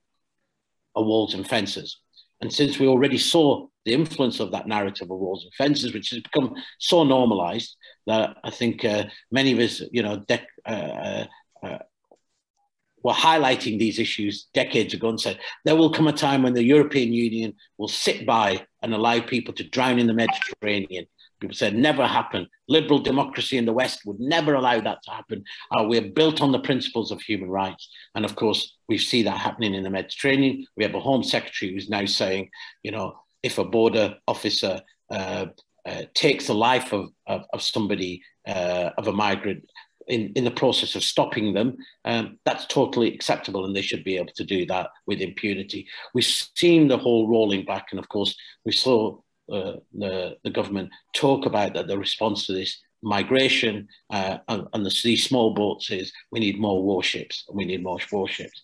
are walls and fences. And since we already saw the influence of that narrative of walls and fences, which has become so normalized that I think uh, many of us, you know, uh, uh, uh, were highlighting these issues decades ago and said, there will come a time when the European Union will sit by and allow people to drown in the Mediterranean People said never happen. Liberal democracy in the West would never allow that to happen. Uh, we're built on the principles of human rights. And of course, we see that happening in the Mediterranean. We have a Home Secretary who's now saying, you know, if a border officer uh, uh, takes the life of, of, of somebody, uh, of a migrant, in, in the process of stopping them, um, that's totally acceptable and they should be able to do that with impunity. We've seen the whole rolling back, and of course, we saw uh, the, the government talk about that the response to this migration uh, and, and the, these small boats is we need more warships we need more warships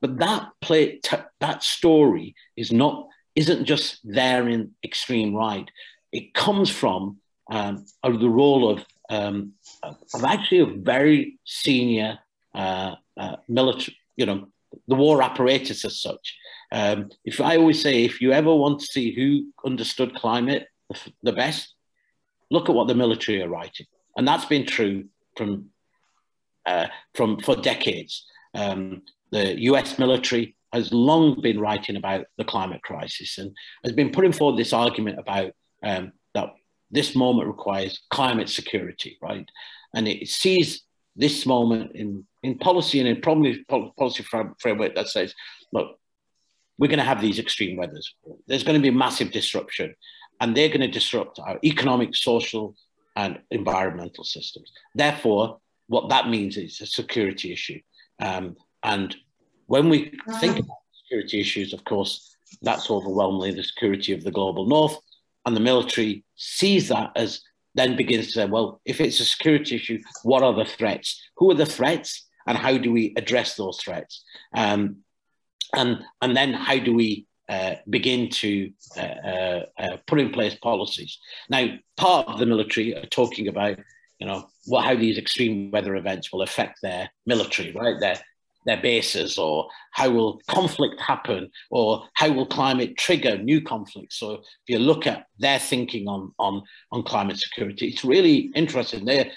but that play that story is not isn't just there in extreme right it comes from um, the role of um, of actually a very senior uh, uh, military you know the war apparatus as such um, if I always say, if you ever want to see who understood climate the, the best, look at what the military are writing, and that's been true from uh, from for decades. Um, the U.S. military has long been writing about the climate crisis and has been putting forward this argument about um, that this moment requires climate security, right? And it sees this moment in, in policy and in probably policy framework that says, look, we're going to have these extreme weathers. There's going to be massive disruption, and they're going to disrupt our economic, social, and environmental systems. Therefore, what that means is a security issue. Um, and when we think about security issues, of course, that's overwhelmingly the security of the global north. And the military sees that as then begins to say, well, if it's a security issue, what are the threats? Who are the threats? And how do we address those threats? Um, and, and then how do we uh, begin to uh, uh, uh, put in place policies? Now, part of the military are talking about, you know, what, how these extreme weather events will affect their military, right? Their, their bases or how will conflict happen or how will climate trigger new conflicts? So if you look at their thinking on on on climate security it's really interesting. They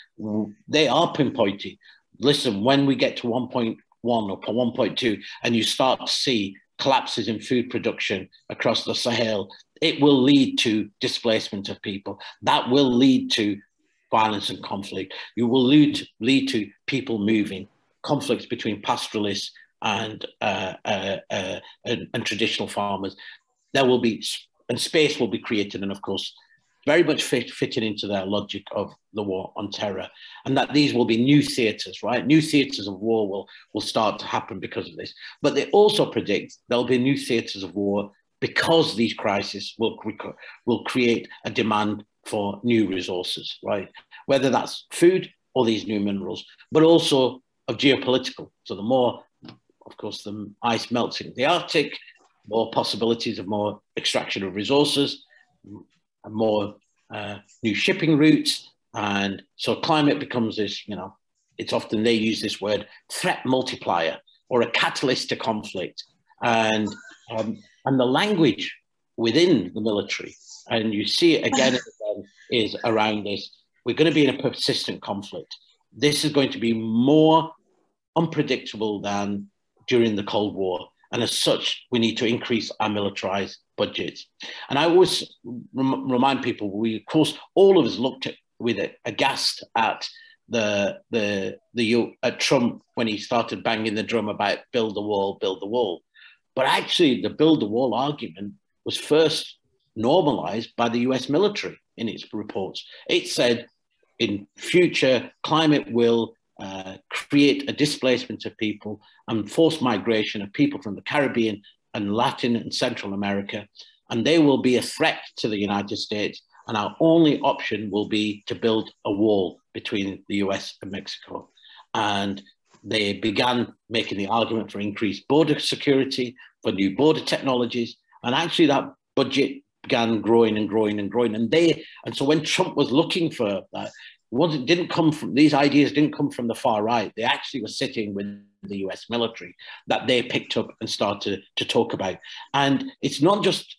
they are pinpointing listen when we get to 1.1 or 1.2 and you start to see collapses in food production across the sahel it will lead to displacement of people. That will lead to violence and conflict. You will lead lead to people moving conflicts between pastoralists and, uh, uh, uh, and, and traditional farmers. There will be, and space will be created, and of course, very much fit, fitting into their logic of the war on terror, and that these will be new theatres, right? New theatres of war will, will start to happen because of this. But they also predict there'll be new theatres of war because these crises will, will create a demand for new resources, right? Whether that's food or these new minerals, but also of geopolitical. So the more, of course, the ice melting the Arctic, more possibilities of more extraction of resources, and more uh, new shipping routes. And so climate becomes this, you know, it's often they use this word threat multiplier or a catalyst to conflict. And, um, and the language within the military, and you see it again and again, is around this. We're going to be in a persistent conflict. This is going to be more unpredictable than during the Cold War. And as such, we need to increase our militarized budgets. And I always rem- remind people, we, of course, all of us looked at, with it aghast at the, the, the, at Trump when he started banging the drum about build the wall, build the wall. But actually, the build the wall argument was first normalized by the US military in its reports. It said in future, climate will uh, create a displacement of people and forced migration of people from the Caribbean and Latin and Central America. And they will be a threat to the United States. And our only option will be to build a wall between the US and Mexico. And they began making the argument for increased border security, for new border technologies. And actually, that budget began growing and growing and growing. And they, and so when Trump was looking for that, wasn't didn't come from these ideas didn't come from the far right. They actually were sitting with the US military that they picked up and started to talk about. And it's not just,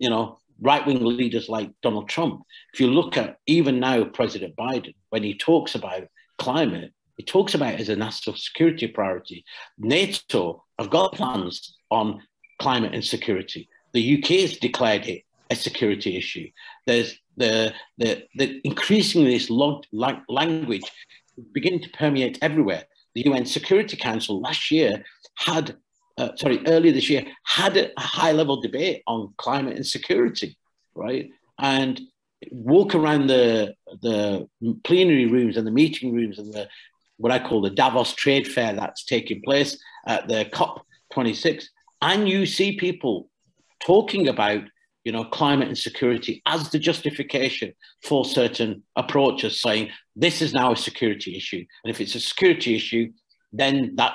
you know, right-wing leaders like Donald Trump. If you look at even now President Biden, when he talks about climate, he talks about it as a national security priority. NATO have got plans on climate and security. The UK has declared it a security issue. There's the, the, the increasingly this long, language beginning to permeate everywhere. The UN Security Council last year had, uh, sorry, earlier this year, had a high level debate on climate and security, right? And walk around the, the plenary rooms and the meeting rooms and the, what I call the Davos trade fair that's taking place at the COP26, and you see people talking about you know, climate and security as the justification for certain approaches, saying this is now a security issue. And if it's a security issue, then that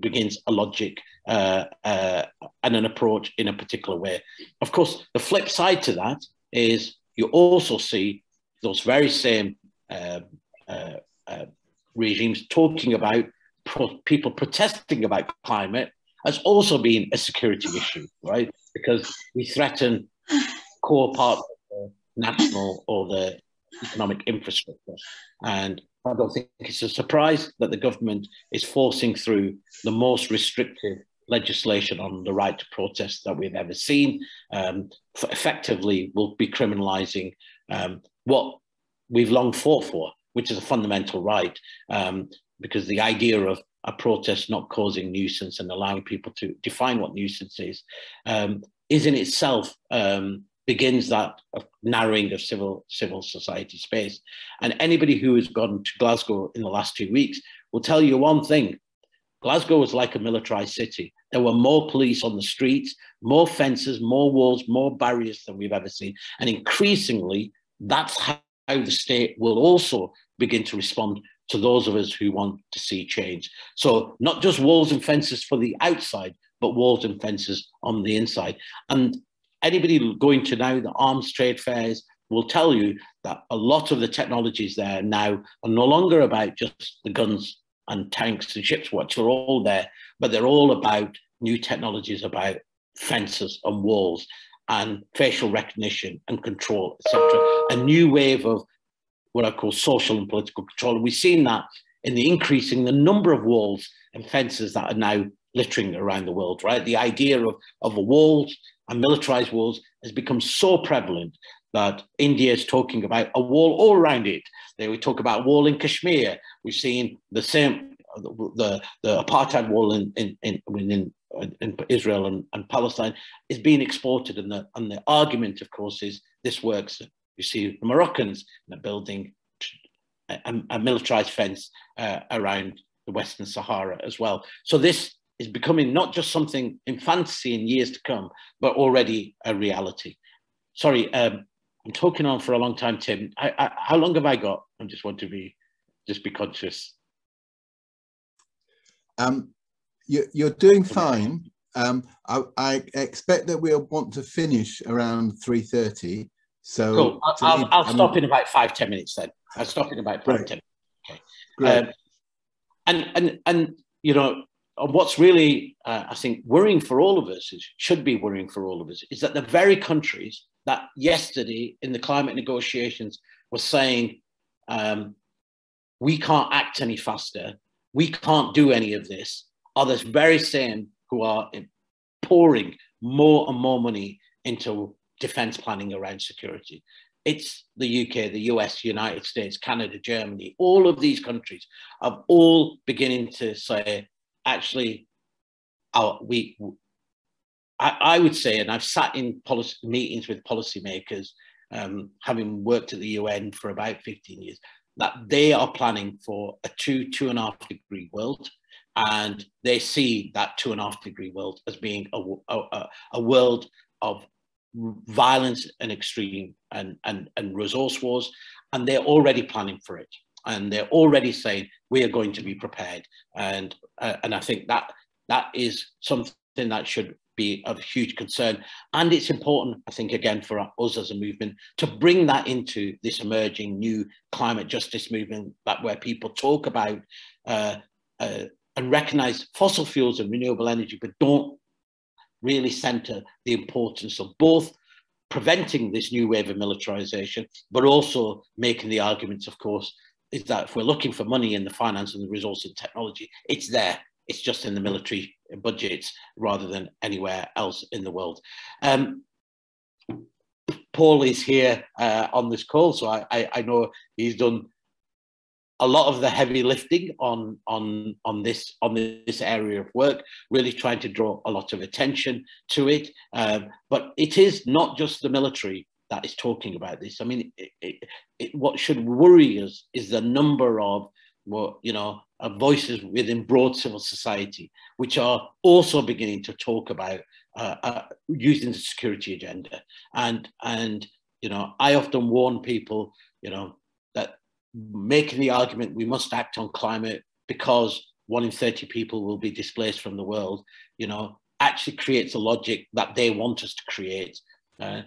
begins a logic uh, uh, and an approach in a particular way. Of course, the flip side to that is you also see those very same uh, uh, uh regimes talking about pro- people protesting about climate as also being a security issue, right? Because we threaten core parts of the national or the economic infrastructure. And I don't think it's a surprise that the government is forcing through the most restrictive legislation on the right to protest that we've ever seen. Um, effectively, will be criminalising um, what we've long fought for, which is a fundamental right, um, because the idea of a protest not causing nuisance and allowing people to define what nuisance is, um, is in itself um, begins that narrowing of civil civil society space. And anybody who has gone to Glasgow in the last two weeks will tell you one thing. Glasgow was like a militarized city. There were more police on the streets, more fences, more walls, more barriers than we've ever seen. And increasingly, that's how the state will also begin to respond to those of us who want to see change. So, not just walls and fences for the outside, but walls and fences on the inside. And anybody going to now the arms trade fairs will tell you that a lot of the technologies there now are no longer about just the guns and tanks and ships, which are all there, but they're all about new technologies about fences and walls and facial recognition and control, etc. A new wave of what I call social and political control. We've seen that in the increasing the number of walls and fences that are now littering around the world, right? The idea of, of a walls and militarized walls has become so prevalent that India is talking about a wall all around it. They would talk about wall in Kashmir. We've seen the same, the, the apartheid wall in, in, in, in, in Israel and, and Palestine is being exported. And the, and the argument, of course, is this works. You see the Moroccans building a, a militarized fence uh, around the Western Sahara as well. So this is becoming not just something in fantasy in years to come, but already a reality. Sorry, um, I'm talking on for a long time, Tim. I, I, how long have I got? I just want to be just be conscious. Um, you, are doing fine. Um, I, I, expect that we'll want to finish around 3.30. So cool. I'll, I'll, I'll stop in about five ten minutes then. I'll stop in about five, 10 Okay. Great. Um, and, and, and, you know, what's really, uh, I think, worrying for all of us, is, should be worrying for all of us, is that the very countries that yesterday in the climate negotiations were saying, um, we can't act any faster, we can't do any of this, are the very same who are pouring more and more money into defense planning around security. It's the UK, the US, United States, Canada, Germany, all of these countries are all beginning to say, actually, our, we, I, I, would say, and I've sat in policy meetings with policymakers, um, having worked at the UN for about 15 years, that they are planning for a two, two and a half degree world. And they see that two and a half degree world as being a, a, a world of violence and extreme and, and, and resource wars. And they're already planning for it and they're already saying we are going to be prepared. And uh, and I think that that is something that should be of huge concern. And it's important, I think, again, for us as a movement to bring that into this emerging new climate justice movement that where people talk about uh, uh, and recognize fossil fuels and renewable energy, but don't really center the importance of both preventing this new wave of militarization, but also making the arguments, of course, is that if we're looking for money in the finance and the resource and technology, it's there. It's just in the military budgets rather than anywhere else in the world. Um, Paul is here uh, on this call, so I, I, I, know he's done a lot of the heavy lifting on on on this on this area of work, really trying to draw a lot of attention to it. Um, but it is not just the military that is talking about this. I mean, it, it, it, what should worry us is the number of what you know uh, voices within broad civil society, which are also beginning to talk about uh, uh, using the security agenda. And and you know, I often warn people, you know, making the argument we must act on climate because one in 30 people will be displaced from the world, you know, actually creates a logic that they want us to create. Uh,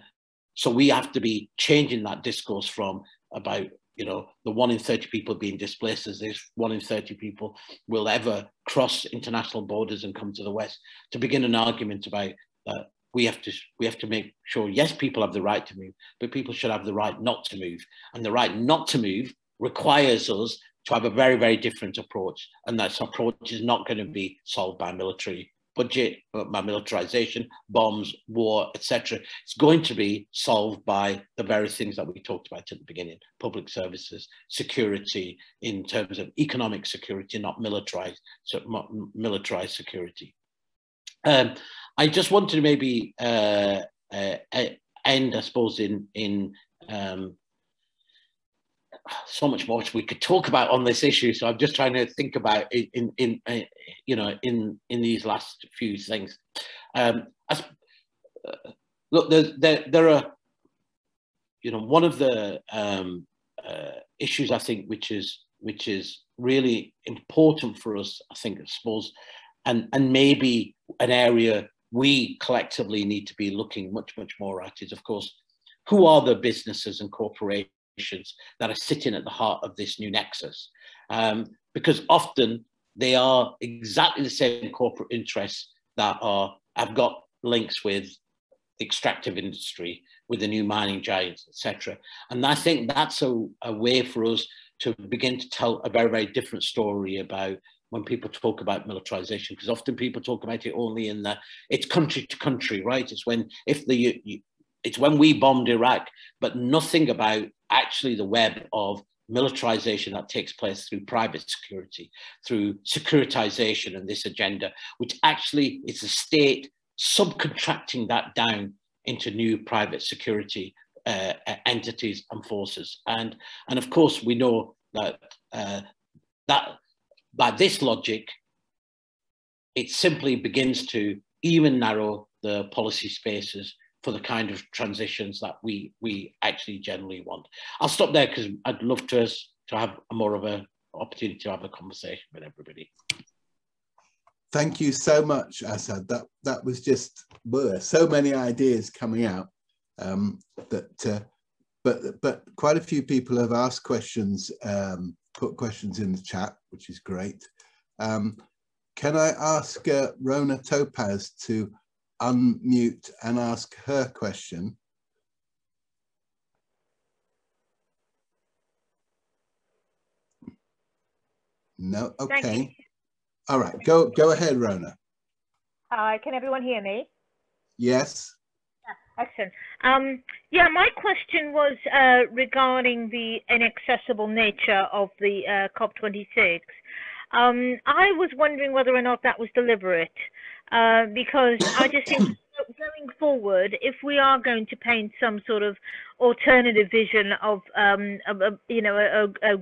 so we have to be changing that discourse from about you know the one in 30 people being displaced as if one in 30 people will ever cross international borders and come to the west to begin an argument about uh, we have to we have to make sure yes people have the right to move but people should have the right not to move and the right not to move requires us to have a very very different approach and that approach is not going to be solved by military budget, uh, by militarization, bombs, war, etc. It's going to be solved by the very things that we talked about at the beginning, public services, security in terms of economic security, not militarized, so militarized security. Um, I just wanted to maybe uh, uh, end, I suppose, in, in um, so much more we could talk about on this issue. So I'm just trying to think about in in, in you know in in these last few things. Um, as, uh, look, there, there there are you know one of the um, uh, issues I think which is which is really important for us. I think I suppose, and and maybe an area we collectively need to be looking much much more at is of course who are the businesses and corporations that are sitting at the heart of this new nexus. Um, because often they are exactly the same corporate interests that are have got links with the extractive industry, with the new mining giants, etc. And I think that's a, a way for us to begin to tell a very, very different story about when people talk about militarization, because often people talk about it only in the it's country to country, right? It's when if the you, it's when we bombed Iraq, but nothing about actually the web of militarization that takes place through private security, through securitization and this agenda, which actually is the state subcontracting that down into new private security uh, entities and forces. And, and of course, we know that, uh, that by this logic, it simply begins to even narrow the policy spaces for the kind of transitions that we we actually generally want. I'll stop there because I'd love to us to have more of a opportunity to have a conversation with everybody. Thank you so much, Asad. That that was just were so many ideas coming out um, that, uh, but but quite a few people have asked questions, um, put questions in the chat, which is great. Um, can I ask uh, Rona Topaz to unmute and ask her question. No, okay. All right, go go ahead, Rona. Uh, can everyone hear me? Yes. excellent. Um, yeah, my question was uh, regarding the inaccessible nature of the uh, COP26. Um, I was wondering whether or not that was deliberate. Uh, because I just think <coughs> going forward, if we are going to paint some sort of alternative vision of, um, a, a, you know, a, a,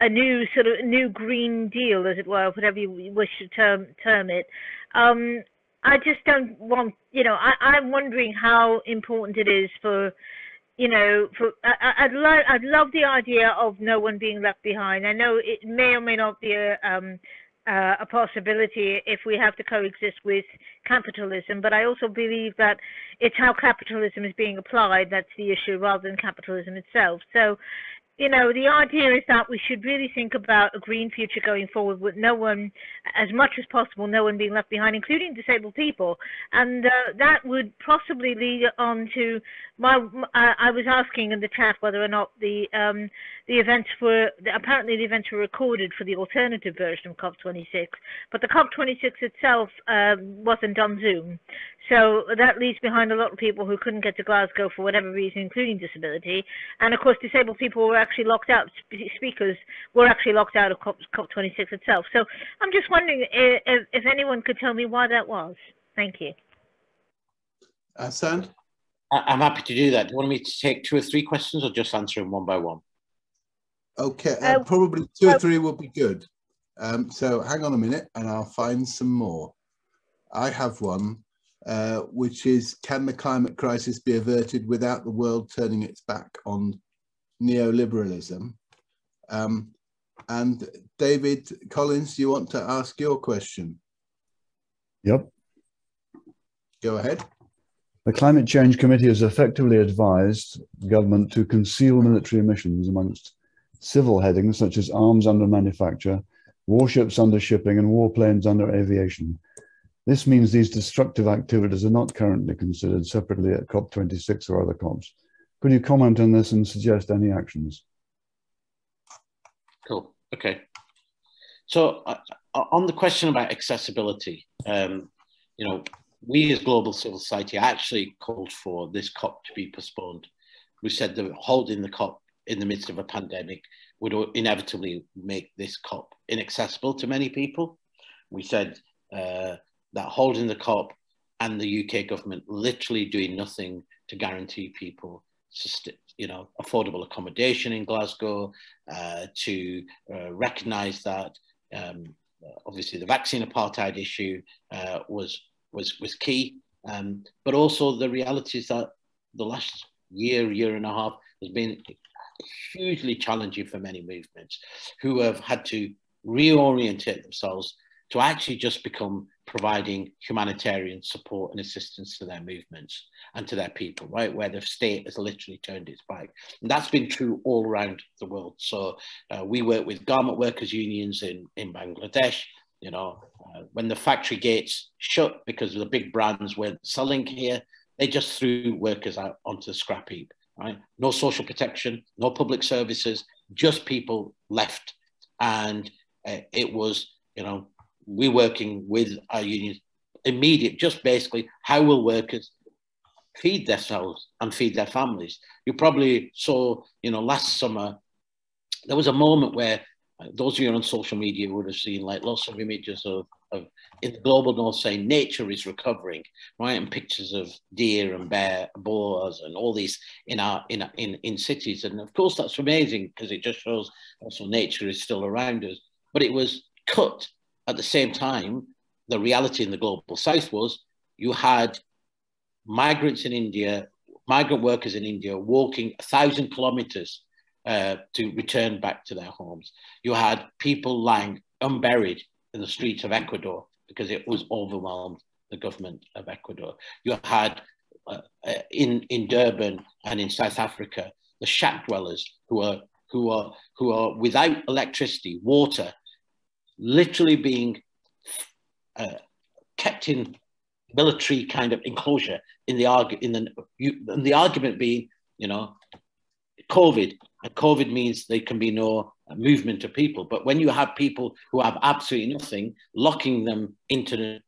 a new sort of new green deal, as it were, whatever you wish to term term it. Um, I just don't want, you know, I, I'm wondering how important it is for, you know, for I, I'd love I'd love the idea of no one being left behind. I know it may or may not be a um, uh, a possibility if we have to coexist with capitalism. But I also believe that it's how capitalism is being applied that's the issue rather than capitalism itself. So you know, the idea is that we should really think about a green future going forward with no one, as much as possible, no one being left behind, including disabled people. And uh, that would possibly lead on to my, uh, I was asking in the chat whether or not the um, the events were, apparently the events were recorded for the alternative version of COP26, but the COP26 itself uh, wasn't on Zoom. So that leaves behind a lot of people who couldn't get to Glasgow for whatever reason, including disability. And of course, disabled people were actually locked out, speakers were actually locked out of COP, COP26 itself. So I'm just wondering if, if anyone could tell me why that was. Thank you. Asad? I'm happy to do that. Do you want me to take two or three questions or just answer them one by one? Okay, uh, uh, probably two or three will be good. Um, so hang on a minute and I'll find some more. I have one uh, which is can the climate crisis be averted without the world turning its back on neoliberalism? Um, and David Collins, you want to ask your question? Yep. Go ahead. The Climate Change Committee has effectively advised government to conceal military emissions amongst civil headings such as arms under manufacture, warships under shipping, and warplanes under aviation. This means these destructive activities are not currently considered separately at COP26 or other COPs. Could you comment on this and suggest any actions? Cool. Okay. So uh, uh on the question about accessibility, um, you know, we as global civil society actually called for this COP to be postponed. We said that holding the COP in the midst of a pandemic would inevitably make this COP inaccessible to many people. We said uh, that holding the COP and the UK government literally doing nothing to guarantee people, you know, affordable accommodation in Glasgow, uh, to uh, recognise that um, obviously the vaccine apartheid issue uh, was was was key, um, but also the reality is that the last year, year and a half has been hugely challenging for many movements who have had to reorientate themselves to actually just become providing humanitarian support and assistance to their movements and to their people, right? Where the state has literally turned its back. And that's been true all around the world. So uh, we work with garment workers unions in, in Bangladesh. You know, uh, when the factory gates shut because the big brands weren't selling here, they just threw workers out onto the scrap heap, right? No social protection, no public services, just people left. And uh, it was, you know, we're working with our unions immediate, just basically how will workers feed themselves and feed their families. You probably saw, you know, last summer, there was a moment where Uh, those of you on social media would have seen like lots of images of, of in the global north saying nature is recovering, right? And pictures of deer and bear, boars and all these in our in in, in cities. And of course that's amazing because it just shows also nature is still around us. But it was cut at the same time, the reality in the global south was you had migrants in India, migrant workers in India walking a thousand kilometers uh, to return back to their homes. You had people lying unburied in the streets of Ecuador because it was overwhelmed the government of Ecuador. You had uh, uh, in in Durban and in South Africa the shack dwellers who are who are who are without electricity, water, literally being uh, kept in military kind of enclosure in the argu- in the and the argument being, you know, COVID. And COVID means there can be no movement of people. But when you have people who have absolutely nothing, locking them into the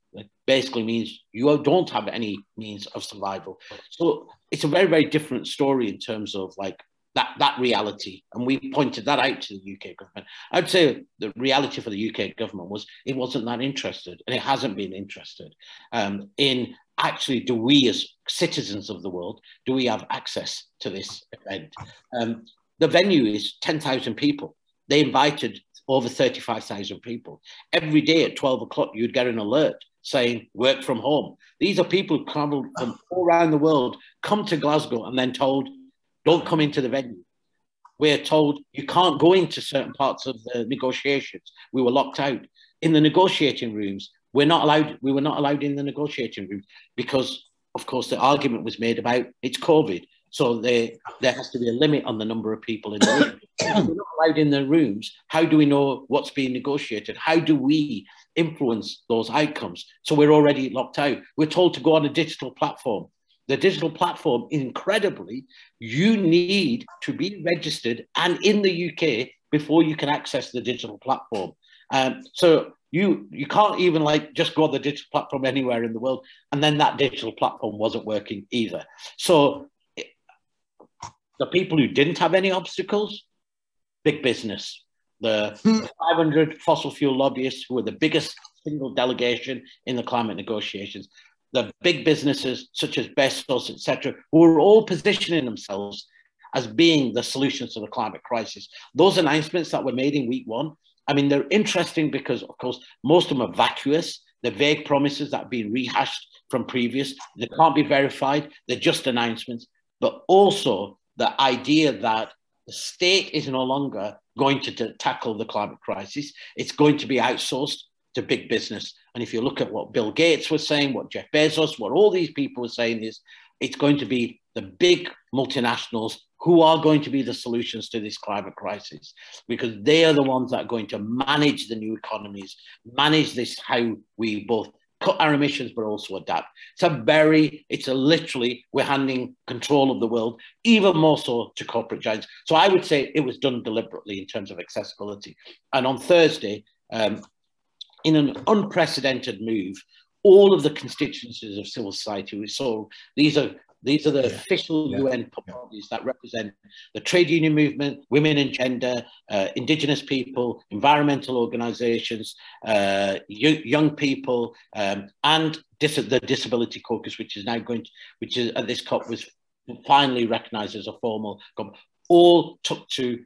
basically means you don't have any means of survival. So it's a very, very different story in terms of like that, that reality. And we pointed that out to the UK government. I'd say the reality for the UK government was it wasn't that interested and it hasn't been interested um, in actually do we as citizens of the world, do we have access to this event? Um, the venue is 10,000 people. They invited over 35,000 people. Every day at 12 o'clock, you'd get an alert saying work from home. These are people who traveled from all around the world, come to Glasgow and then told don't come into the venue. We're told you can't go into certain parts of the negotiations. We were locked out in the negotiating rooms. We're not allowed. We were not allowed in the negotiating rooms because, of course, the argument was made about it's COVID. So there, there has to be a limit on the number of people in the room. <coughs> we're not allowed in the rooms. How do we know what's being negotiated? How do we influence those outcomes? So we're already locked out. We're told to go on a digital platform the digital platform, incredibly, you need to be registered and in the UK before you can access the digital platform. Um, so you you can't even like just go on the digital platform anywhere in the world, and then that digital platform wasn't working either. So it, the people who didn't have any obstacles, big business. The, hmm. the 500 fossil fuel lobbyists who were the biggest single delegation in the climate negotiations the big businesses such as Bezos, etc., who are all positioning themselves as being the solutions to the climate crisis. Those announcements that were made in week one, I mean, they're interesting because, of course, most of them are vacuous. They're vague promises that have been rehashed from previous. They can't be verified. They're just announcements. But also the idea that the state is no longer going to tackle the climate crisis. It's going to be outsourced to big business. And if you look at what Bill Gates was saying, what Jeff Bezos, what all these people were saying is it's going to be the big multinationals who are going to be the solutions to this climate crisis because they are the ones that are going to manage the new economies, manage this how we both cut our emissions but also adapt. It's a very, it's a literally, we're handing control of the world, even more so to corporate giants. So I would say it was done deliberately in terms of accessibility. And on Thursday, um, in an unprecedented move, all of the constituencies of civil society. We saw these are these are the yeah. official yeah. UN bodies yeah. that represent the trade union movement, women and gender, uh, indigenous people, environmental organizations, uh, young people, um, and dis the Disability Caucus, which is now going to, which is at this COP was finally recognized as a formal COP, all took to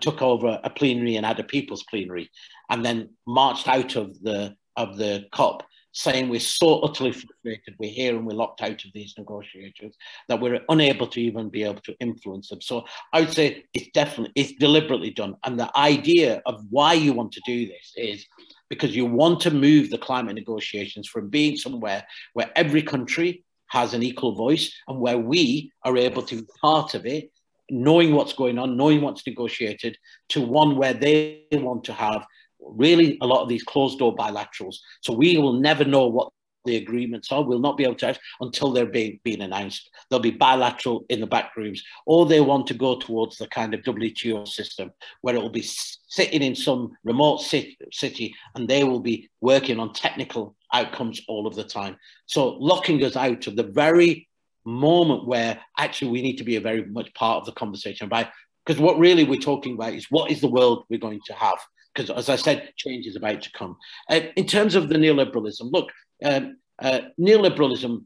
took over a plenary and had a people's plenary, and then marched out of the of the COP saying we're so utterly frustrated, we're here and we're locked out of these negotiations that we're unable to even be able to influence them. So I would say it's definitely, it's deliberately done. And the idea of why you want to do this is because you want to move the climate negotiations from being somewhere where every country has an equal voice and where we are able to be part of it knowing what's going on, knowing what's negotiated, to one where they want to have really a lot of these closed door bilaterals. So we will never know what the agreements are. We'll not be able to until they're being, being announced. They'll be bilateral in the back rooms, or they want to go towards the kind of WTO system where it will be sitting in some remote city and they will be working on technical outcomes all of the time. So locking us out of the very moment where actually we need to be a very much part of the conversation about because what really we're talking about is what is the world we're going to have because as I said, change is about to come. Uh, in terms of the neoliberalism, look, um, uh, neoliberalism,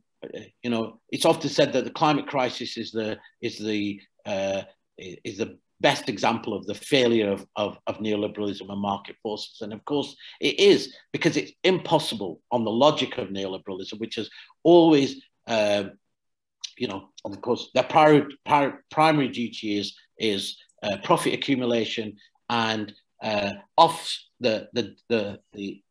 you know, it's often said that the climate crisis is the is the uh, is the best example of the failure of, of, of, neoliberalism and market forces. And of course, it is because it's impossible on the logic of neoliberalism, which has always, um, you know, of course, their primary, primary duty is, is uh, profit accumulation and uh, off the, the, the, the,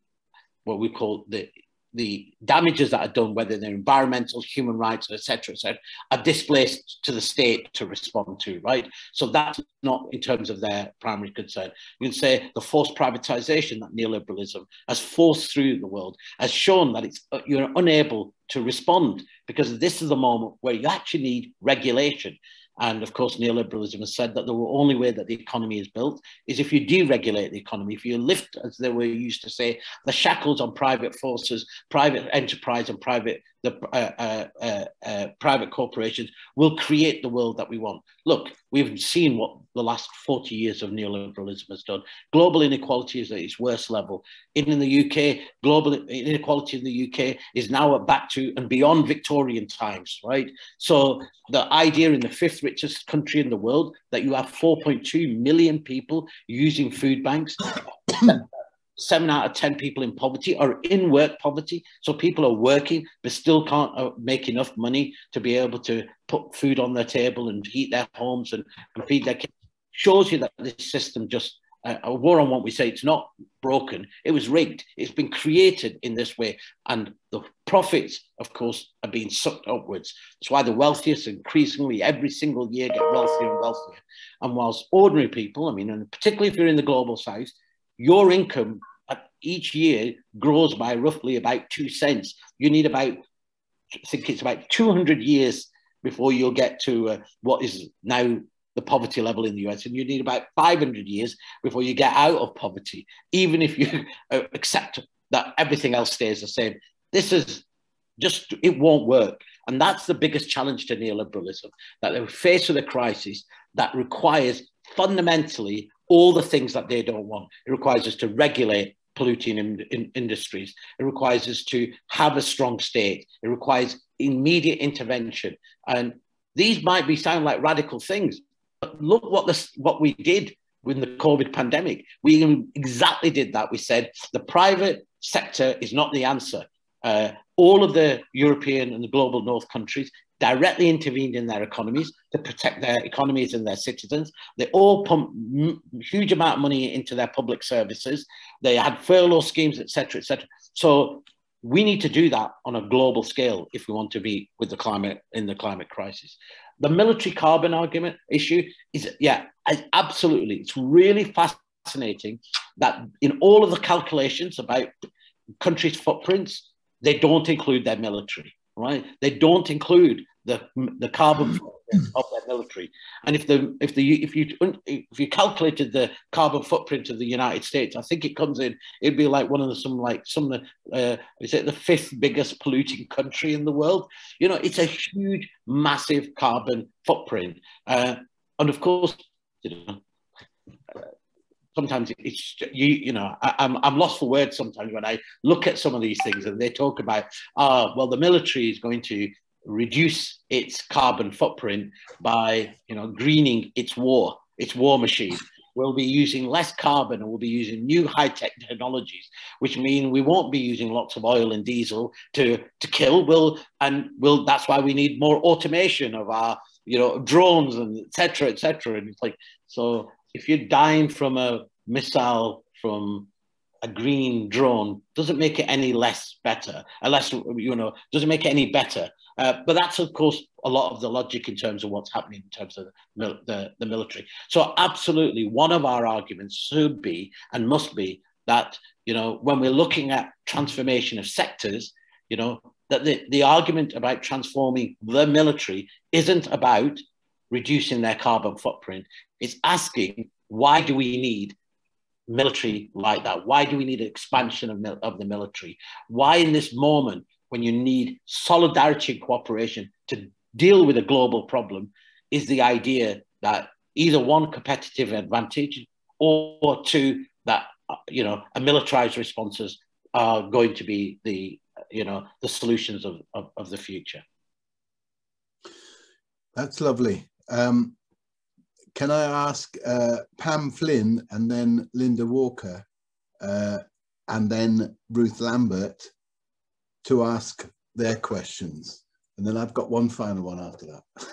what we call the, the damages that are done, whether they're environmental, human rights, etc., etc., are displaced to the state to respond to, right? So that's not in terms of their primary concern. You can say the forced privatization that neoliberalism has forced through the world has shown that it's uh, you're unable to respond because this is the moment where you actually need regulation. And of course, neoliberalism has said that the only way that the economy is built is if you deregulate the economy, if you lift, as they were used to say, the shackles on private forces, private enterprise, and private the uh, uh, uh, uh, private corporations will create the world that we want. Look, we've seen what the last 40 years of neoliberalism has done. Global inequality is at its worst level. In, the UK, global inequality in the UK is now back to and beyond Victorian times, right? So the idea in the fifth richest country in the world that you have 4.2 million people using food banks seven out of 10 people in poverty are in work poverty. So people are working, but still can't uh, make enough money to be able to put food on their table and heat their homes and, and feed their kids. Shows you that this system just, uh, a War on Want we say, it's not broken. It was rigged. It's been created in this way. And the profits, of course, are being sucked upwards. That's why the wealthiest increasingly every single year get wealthier and wealthier. And whilst ordinary people, I mean, and particularly if you're in the global south, your income each year grows by roughly about two cents. You need about, I think it's about 200 years before you'll get to uh, what is now the poverty level in the US. And you need about 500 years before you get out of poverty, even if you <laughs> uh, accept that everything else stays the same. This is just, it won't work. And that's the biggest challenge to neoliberalism, that they're faced with a crisis that requires fundamentally all the things that they don't want. It requires us to regulate polluting in, in industries. It requires us to have a strong state. It requires immediate intervention. And these might be sound like radical things, but look what this what we did with the COVID pandemic. We exactly did that. We said the private sector is not the answer. Uh, all of the European and the global North countries directly intervened in their economies to protect their economies and their citizens. They all pumped huge amount of money into their public services. They had furlough schemes, etc., etc. So we need to do that on a global scale if we want to be with the climate in the climate crisis. The military carbon argument issue is, yeah, absolutely. It's really fascinating that in all of the calculations about countries' footprints, they don't include their military right? They don't include the, the carbon footprint of their military. And if the if the if you if you calculated the carbon footprint of the United States, I think it comes in. It'd be like one of the some like some of the uh, is it the fifth biggest polluting country in the world? You know, it's a huge, massive carbon footprint, uh, and of course, you know. Sometimes it's you you know I, am I'm, I'm lost for words sometimes when I look at some of these things and they talk about ah well the military is going to reduce its carbon footprint by you know greening its war its war machine. We'll be using less carbon and we'll be using new high-tech technologies which mean we won't be using lots of oil and diesel to to kill. Will and will that's why we need more automation of our you know drones and etc etc and it's like so if you're dying from a missile from a green drone doesn't make it any less better unless you know doesn't make it any better. Uh, but that's of course a lot of the logic in terms of what's happening in terms of the, the, the military. So absolutely one of our arguments should be and must be that you know when we're looking at transformation of sectors you know that the, the argument about transforming the military isn't about reducing their carbon footprint. It's asking why do we need military like that? Why do we need an expansion of, of the military? Why, in this moment, when you need solidarity and cooperation to deal with a global problem, is the idea that either one competitive advantage or two that you know a militarized responses are going to be the you know the solutions of, of, of the future. That's lovely. Um, can I ask uh, Pam Flynn and then Linda Walker uh, and then Ruth Lambert to ask their questions? And then I've got one final one after that. <laughs>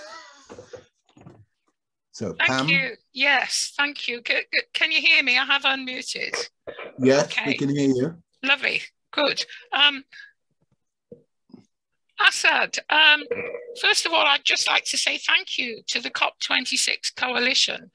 so, thank Pam. you. Yes, thank you. C can you hear me? I have unmuted. Yes, okay. we can hear you. Lovely. Good. Um, Asad, um, first of all, I'd just like to say thank you to the COP26 coalition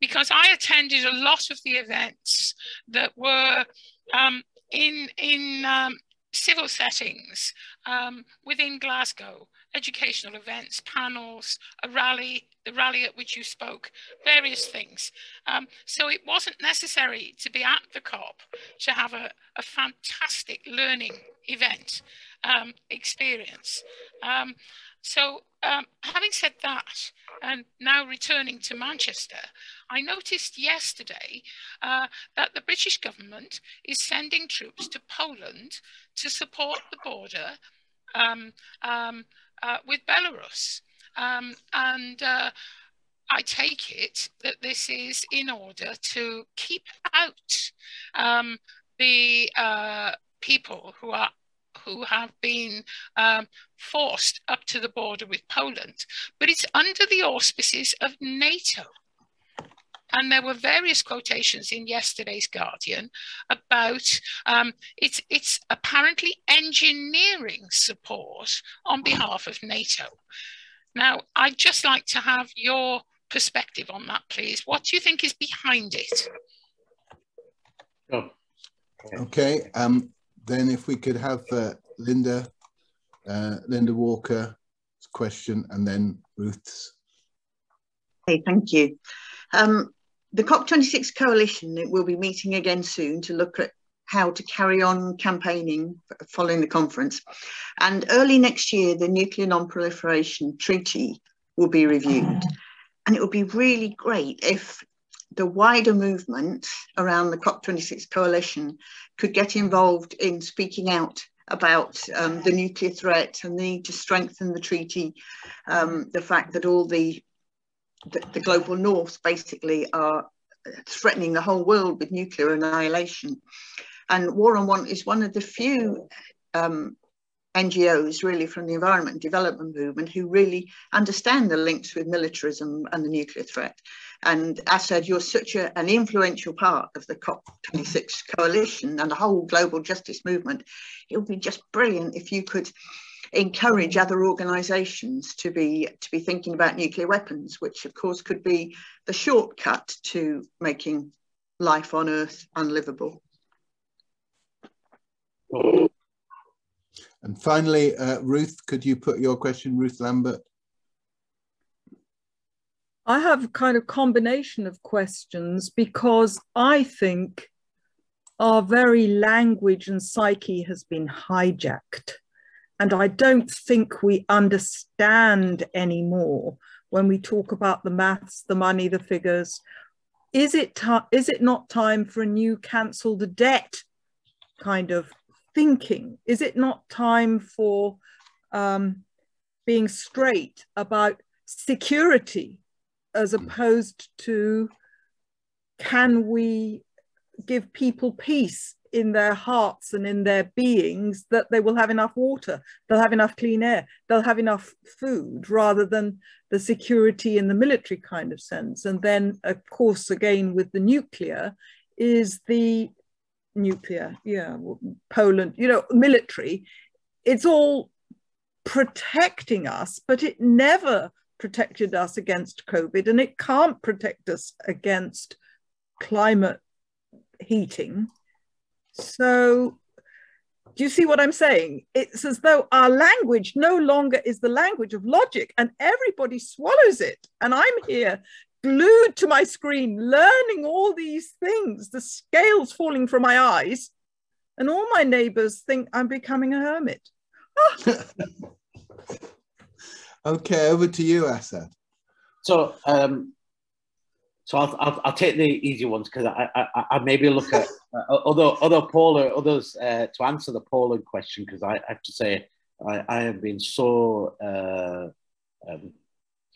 because I attended a lot of the events that were um, in, in um, civil settings um, within Glasgow, educational events, panels, a rally, the rally at which you spoke, various things. Um, so it wasn't necessary to be at the COP to have a, a fantastic learning event um, experience. Um, so um, having said that, and now returning to Manchester, I noticed yesterday uh, that the British government is sending troops to Poland to support the border um, um, uh, with Belarus. Um, and uh, I take it that this is in order to keep out um, the uh, people who are who have been um, forced up to the border with Poland, but it's under the auspices of NATO. And there were various quotations in yesterday's Guardian about um, it's, it's apparently engineering support on behalf of NATO. Now, I'd just like to have your perspective on that, please. What do you think is behind it? Oh. Okay. Um, then if we could have uh, Linda, uh, Linda Walker's question and then Ruth's. Okay, thank you. Um, the COP26 coalition will be meeting again soon to look at how to carry on campaigning following the conference. And early next year, the Nuclear Non-Proliferation Treaty will be reviewed. And it would be really great if the wider movement around the COP26 coalition could get involved in speaking out about um, the nuclear threat and the need to strengthen the treaty, um, the fact that all the, the, the global north basically are threatening the whole world with nuclear annihilation. And War on Want is one of the few um, NGOs really from the environment and development movement who really understand the links with militarism and the nuclear threat. And Asad, you're such a, an influential part of the COP26 coalition and the whole global justice movement. It would be just brilliant if you could encourage other organizations to be to be thinking about nuclear weapons, which of course could be the shortcut to making life on Earth unlivable. And finally, uh, Ruth, could you put your question, Ruth Lambert? I have a kind of combination of questions because I think our very language and psyche has been hijacked. And I don't think we understand anymore when we talk about the maths, the money, the figures. Is it, is it not time for a new cancel the debt kind of thinking? Is it not time for um, being straight about security as hmm. opposed to can we give people peace in their hearts and in their beings that they will have enough water, they'll have enough clean air, they'll have enough food rather than the security in the military kind of sense. And then, of course, again with the nuclear, is the nuclear, yeah, Poland, you know, military. It's all protecting us, but it never protected us against COVID and it can't protect us against climate heating. So, do you see what I'm saying? It's as though our language no longer is the language of logic and everybody swallows it. And I'm here glued to my screen, learning all these things, the scales falling from my eyes. And all my neighbors think I'm becoming a hermit. <laughs> Okay, over to you, Asad. So, um, so I'll, I'll, I'll, take the easy ones because I, I, I maybe look at uh, other other Paula others uh, to answer the Poland question because I have to say I, I have been so uh, um,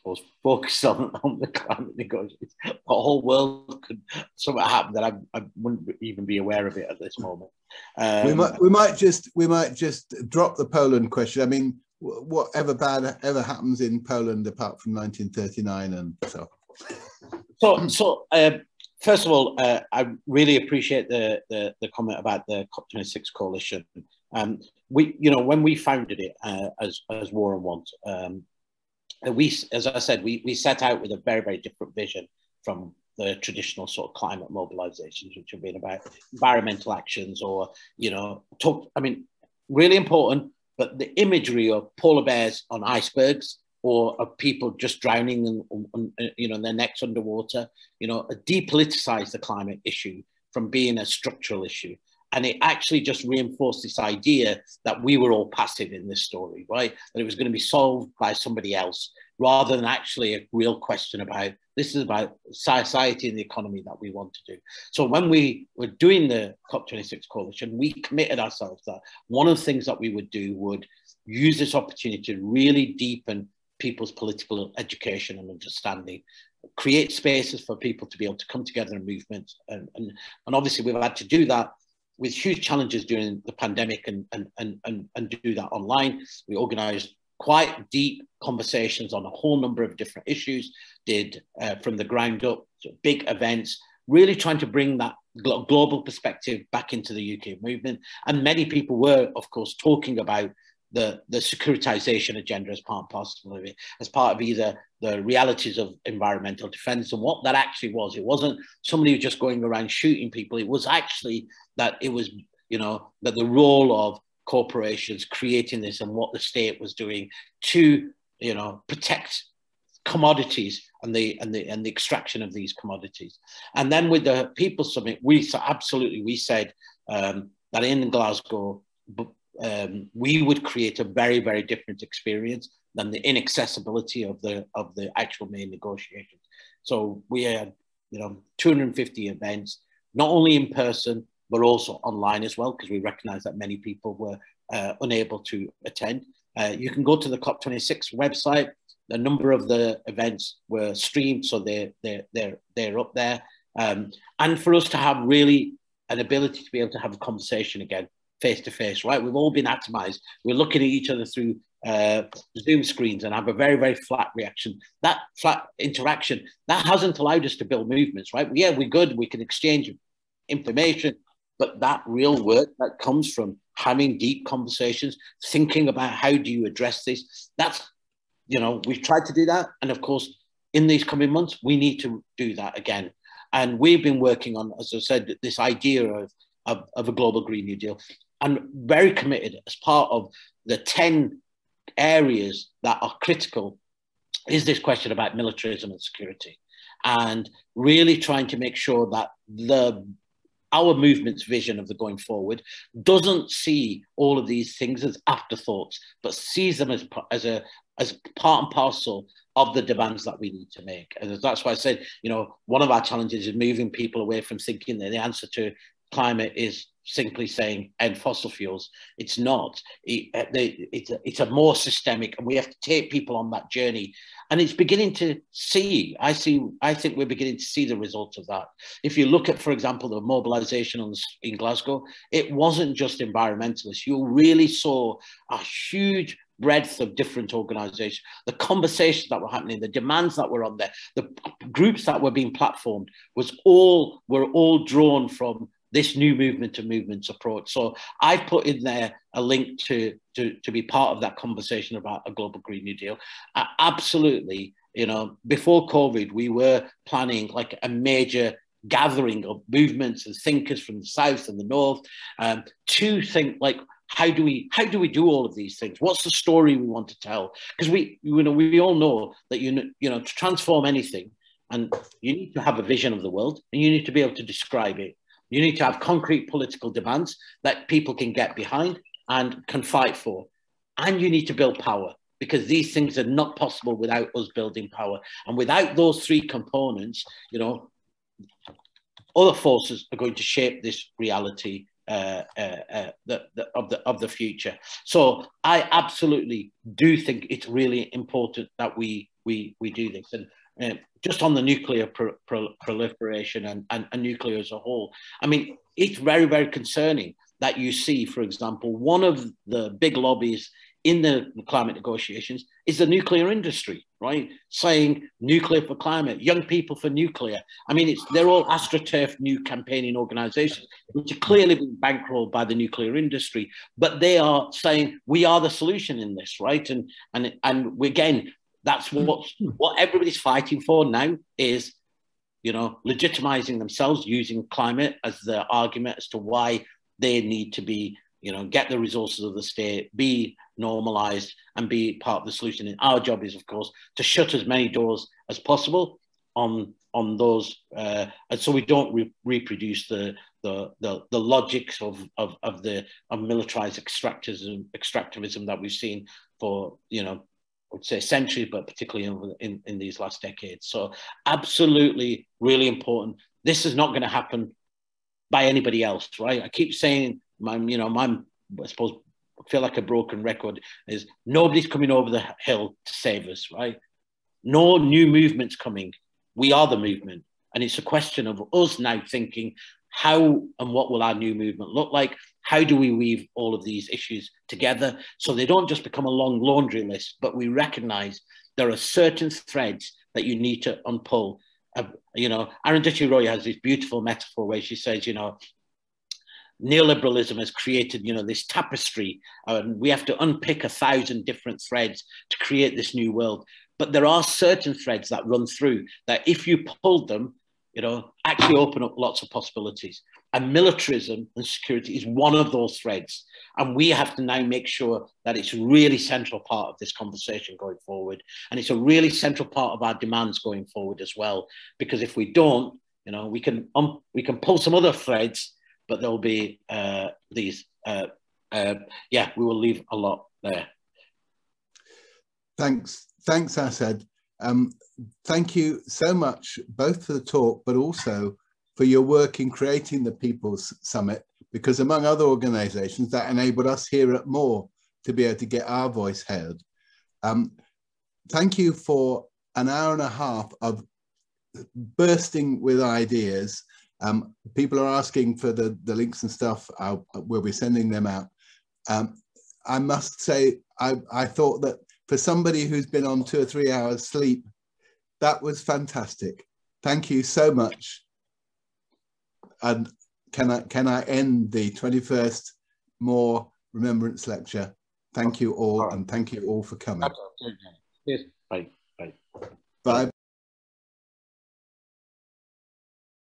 was focused <laughs> on, on the climate negotiations. The whole world could something happen that I, I wouldn't even be aware of it at this moment. Um, we might we might just we might just drop the Poland question. I mean, whatever bad ever happens in Poland apart from 1939 and so. So, so uh, first of all, uh, I really appreciate the, the, the comment about the COP26 coalition. Um, we, you know, when we founded it uh, as as War on Want, um, we, as I said, we we set out with a very very different vision from the traditional sort of climate mobilizations, which have been about environmental actions or you know talk. I mean, really important, but the imagery of polar bears on icebergs or of people just drowning and, you know their necks underwater. You know depoliticize the climate issue from being a structural issue. And it actually just reinforced this idea that we were all passive in this story right? That it was going to be solved by somebody else rather than actually a real question about this is about society and the economy that we want to do. So when we were doing the COP26 coalition, we committed ourselves that one of the things that we would do would use this opportunity to really deepen people's political education and understanding, create spaces for people to be able to come together in movements. And, and, and obviously, we've had to do that with huge challenges during the pandemic and, and, and, and, and do that online. We organized quite deep conversations on a whole number of different issues, did uh, from the ground up, big events, really trying to bring that global perspective back into the UK movement. And many people were, of course, talking about the, the securitization agenda as part of it, as part of either the realities of environmental defense and what that actually was. It wasn't somebody was just going around shooting people. It was actually that it was, you know, that the role of corporations creating this and what the state was doing to, you know, protect commodities and the and the and the extraction of these commodities. And then with the People Summit, we so absolutely we said um, that in Glasgow, um, we would create a very, very different experience than the inaccessibility of the of the actual main negotiations. So we had, you know, 250 events, not only in person but also online as well, because we recognise that many people were uh, unable to attend. Uh, you can go to the COP26 website. A number of the events were streamed, so they're they're they're they're up there. Um, and for us to have really an ability to be able to have a conversation again face to face, right? We've all been atomized. We're looking at each other through uh, Zoom screens and have a very, very flat reaction. That flat interaction, that hasn't allowed us to build movements, right? Yeah, we're good. We can exchange information, but that real work that comes from having deep conversations, thinking about how do you address this, that's, you know, we've tried to do that. And of course, in these coming months, we need to do that again. And we've been working on, as I said, this idea of, of, of a global Green New Deal and very committed as part of the 10 areas that are critical is this question about militarism and security and really trying to make sure that the our movement's vision of the going forward doesn't see all of these things as afterthoughts, but sees them as, as a as part and parcel of the demands that we need to make. And that's why I said, you know, one of our challenges is moving people away from thinking that the answer to climate is simply saying end fossil fuels. It's not. It, uh, it's, a, it's a more systemic, and we have to take people on that journey. And it's beginning to see. I see. I think we're beginning to see the results of that. If you look at, for example, the mobilisation in Glasgow, it wasn't just environmentalists. You really saw a huge breadth of different organizations, the conversations that were happening, the demands that were on there, the groups that were being platformed was all were all drawn from this new movement to movements approach. So I've put in there a link to, to, to be part of that conversation about a global Green New Deal. Absolutely, you know, before COVID, we were planning like a major gathering of movements and thinkers from the south and the north um, to think like how do we how do we do all of these things what's the story we want to tell because we you know we all know that you know you know to transform anything and you need to have a vision of the world and you need to be able to describe it you need to have concrete political demands that people can get behind and can fight for. And you need to build power because these things are not possible without us building power. And without those three components, you know, other forces are going to shape this reality uh, uh, uh, the, the, of the of the future. So I absolutely do think it's really important that we we we do this. And uh, just on the nuclear pro pro proliferation and, and, and nuclear as a whole. I mean, it's very, very concerning that you see, for example, one of the big lobbies in the climate negotiations is the nuclear industry, right? Saying nuclear for climate, young people for nuclear. I mean, it's they're all astroturf new campaigning organizations, which are clearly being bankrolled by the nuclear industry, but they are saying we are the solution in this, right? And and and again, that's hmm. what what everybody's fighting for now is, you know, legitimizing themselves using climate as the argument as to why they need to be, you know, get the resources of the state, be normalized, and be part of the solution. And our job is, of course, to shut as many doors as possible on on those, uh, and so we don't re reproduce the the the, the logics of, of of the of militarized extractivism extractivism that we've seen for you know would say centuries, but particularly in, in, in these last decades. So absolutely really important. This is not going to happen by anybody else, right? I keep saying, my, you know, my, I suppose, feel like a broken record is nobody's coming over the hill to save us, right? No new movements coming. We are the movement. And it's a question of us now thinking, how and what will our new movement look like? How do we weave all of these issues together so they don't just become a long laundry list, but we recognize there are certain threads that you need to unpull. Uh, you know, Arundhati Roy has this beautiful metaphor where she says, you know, neoliberalism has created, you know, this tapestry, and we have to unpick a thousand different threads to create this new world. But there are certain threads that run through that if you pulled them, you know, actually open up lots of possibilities. And militarism and security is one of those threads. And we have to now make sure that it's a really central part of this conversation going forward. And it's a really central part of our demands going forward as well. Because if we don't, you know, we can um, we can pull some other threads, but there'll be uh, these. Uh, uh, yeah, we will leave a lot there. Thanks, thanks, Asad. Um, thank you so much, both for the talk, but also for your work in creating the People's Summit, because among other organizations, that enabled us here at MAW to be able to get our voice heard. Um, thank you for an hour and a half of bursting with ideas. Um, people are asking for the, the links and stuff. I'll, we'll be sending them out. Um, I must say, I, I thought that for somebody who's been on two or three hours sleep, that was fantastic. Thank you so much. And can I, can I end the 21st MAW Remembrance Lecture? Thank you all, all right. and thank you all for coming. Absolutely. Yes. Bye. Bye. Bye.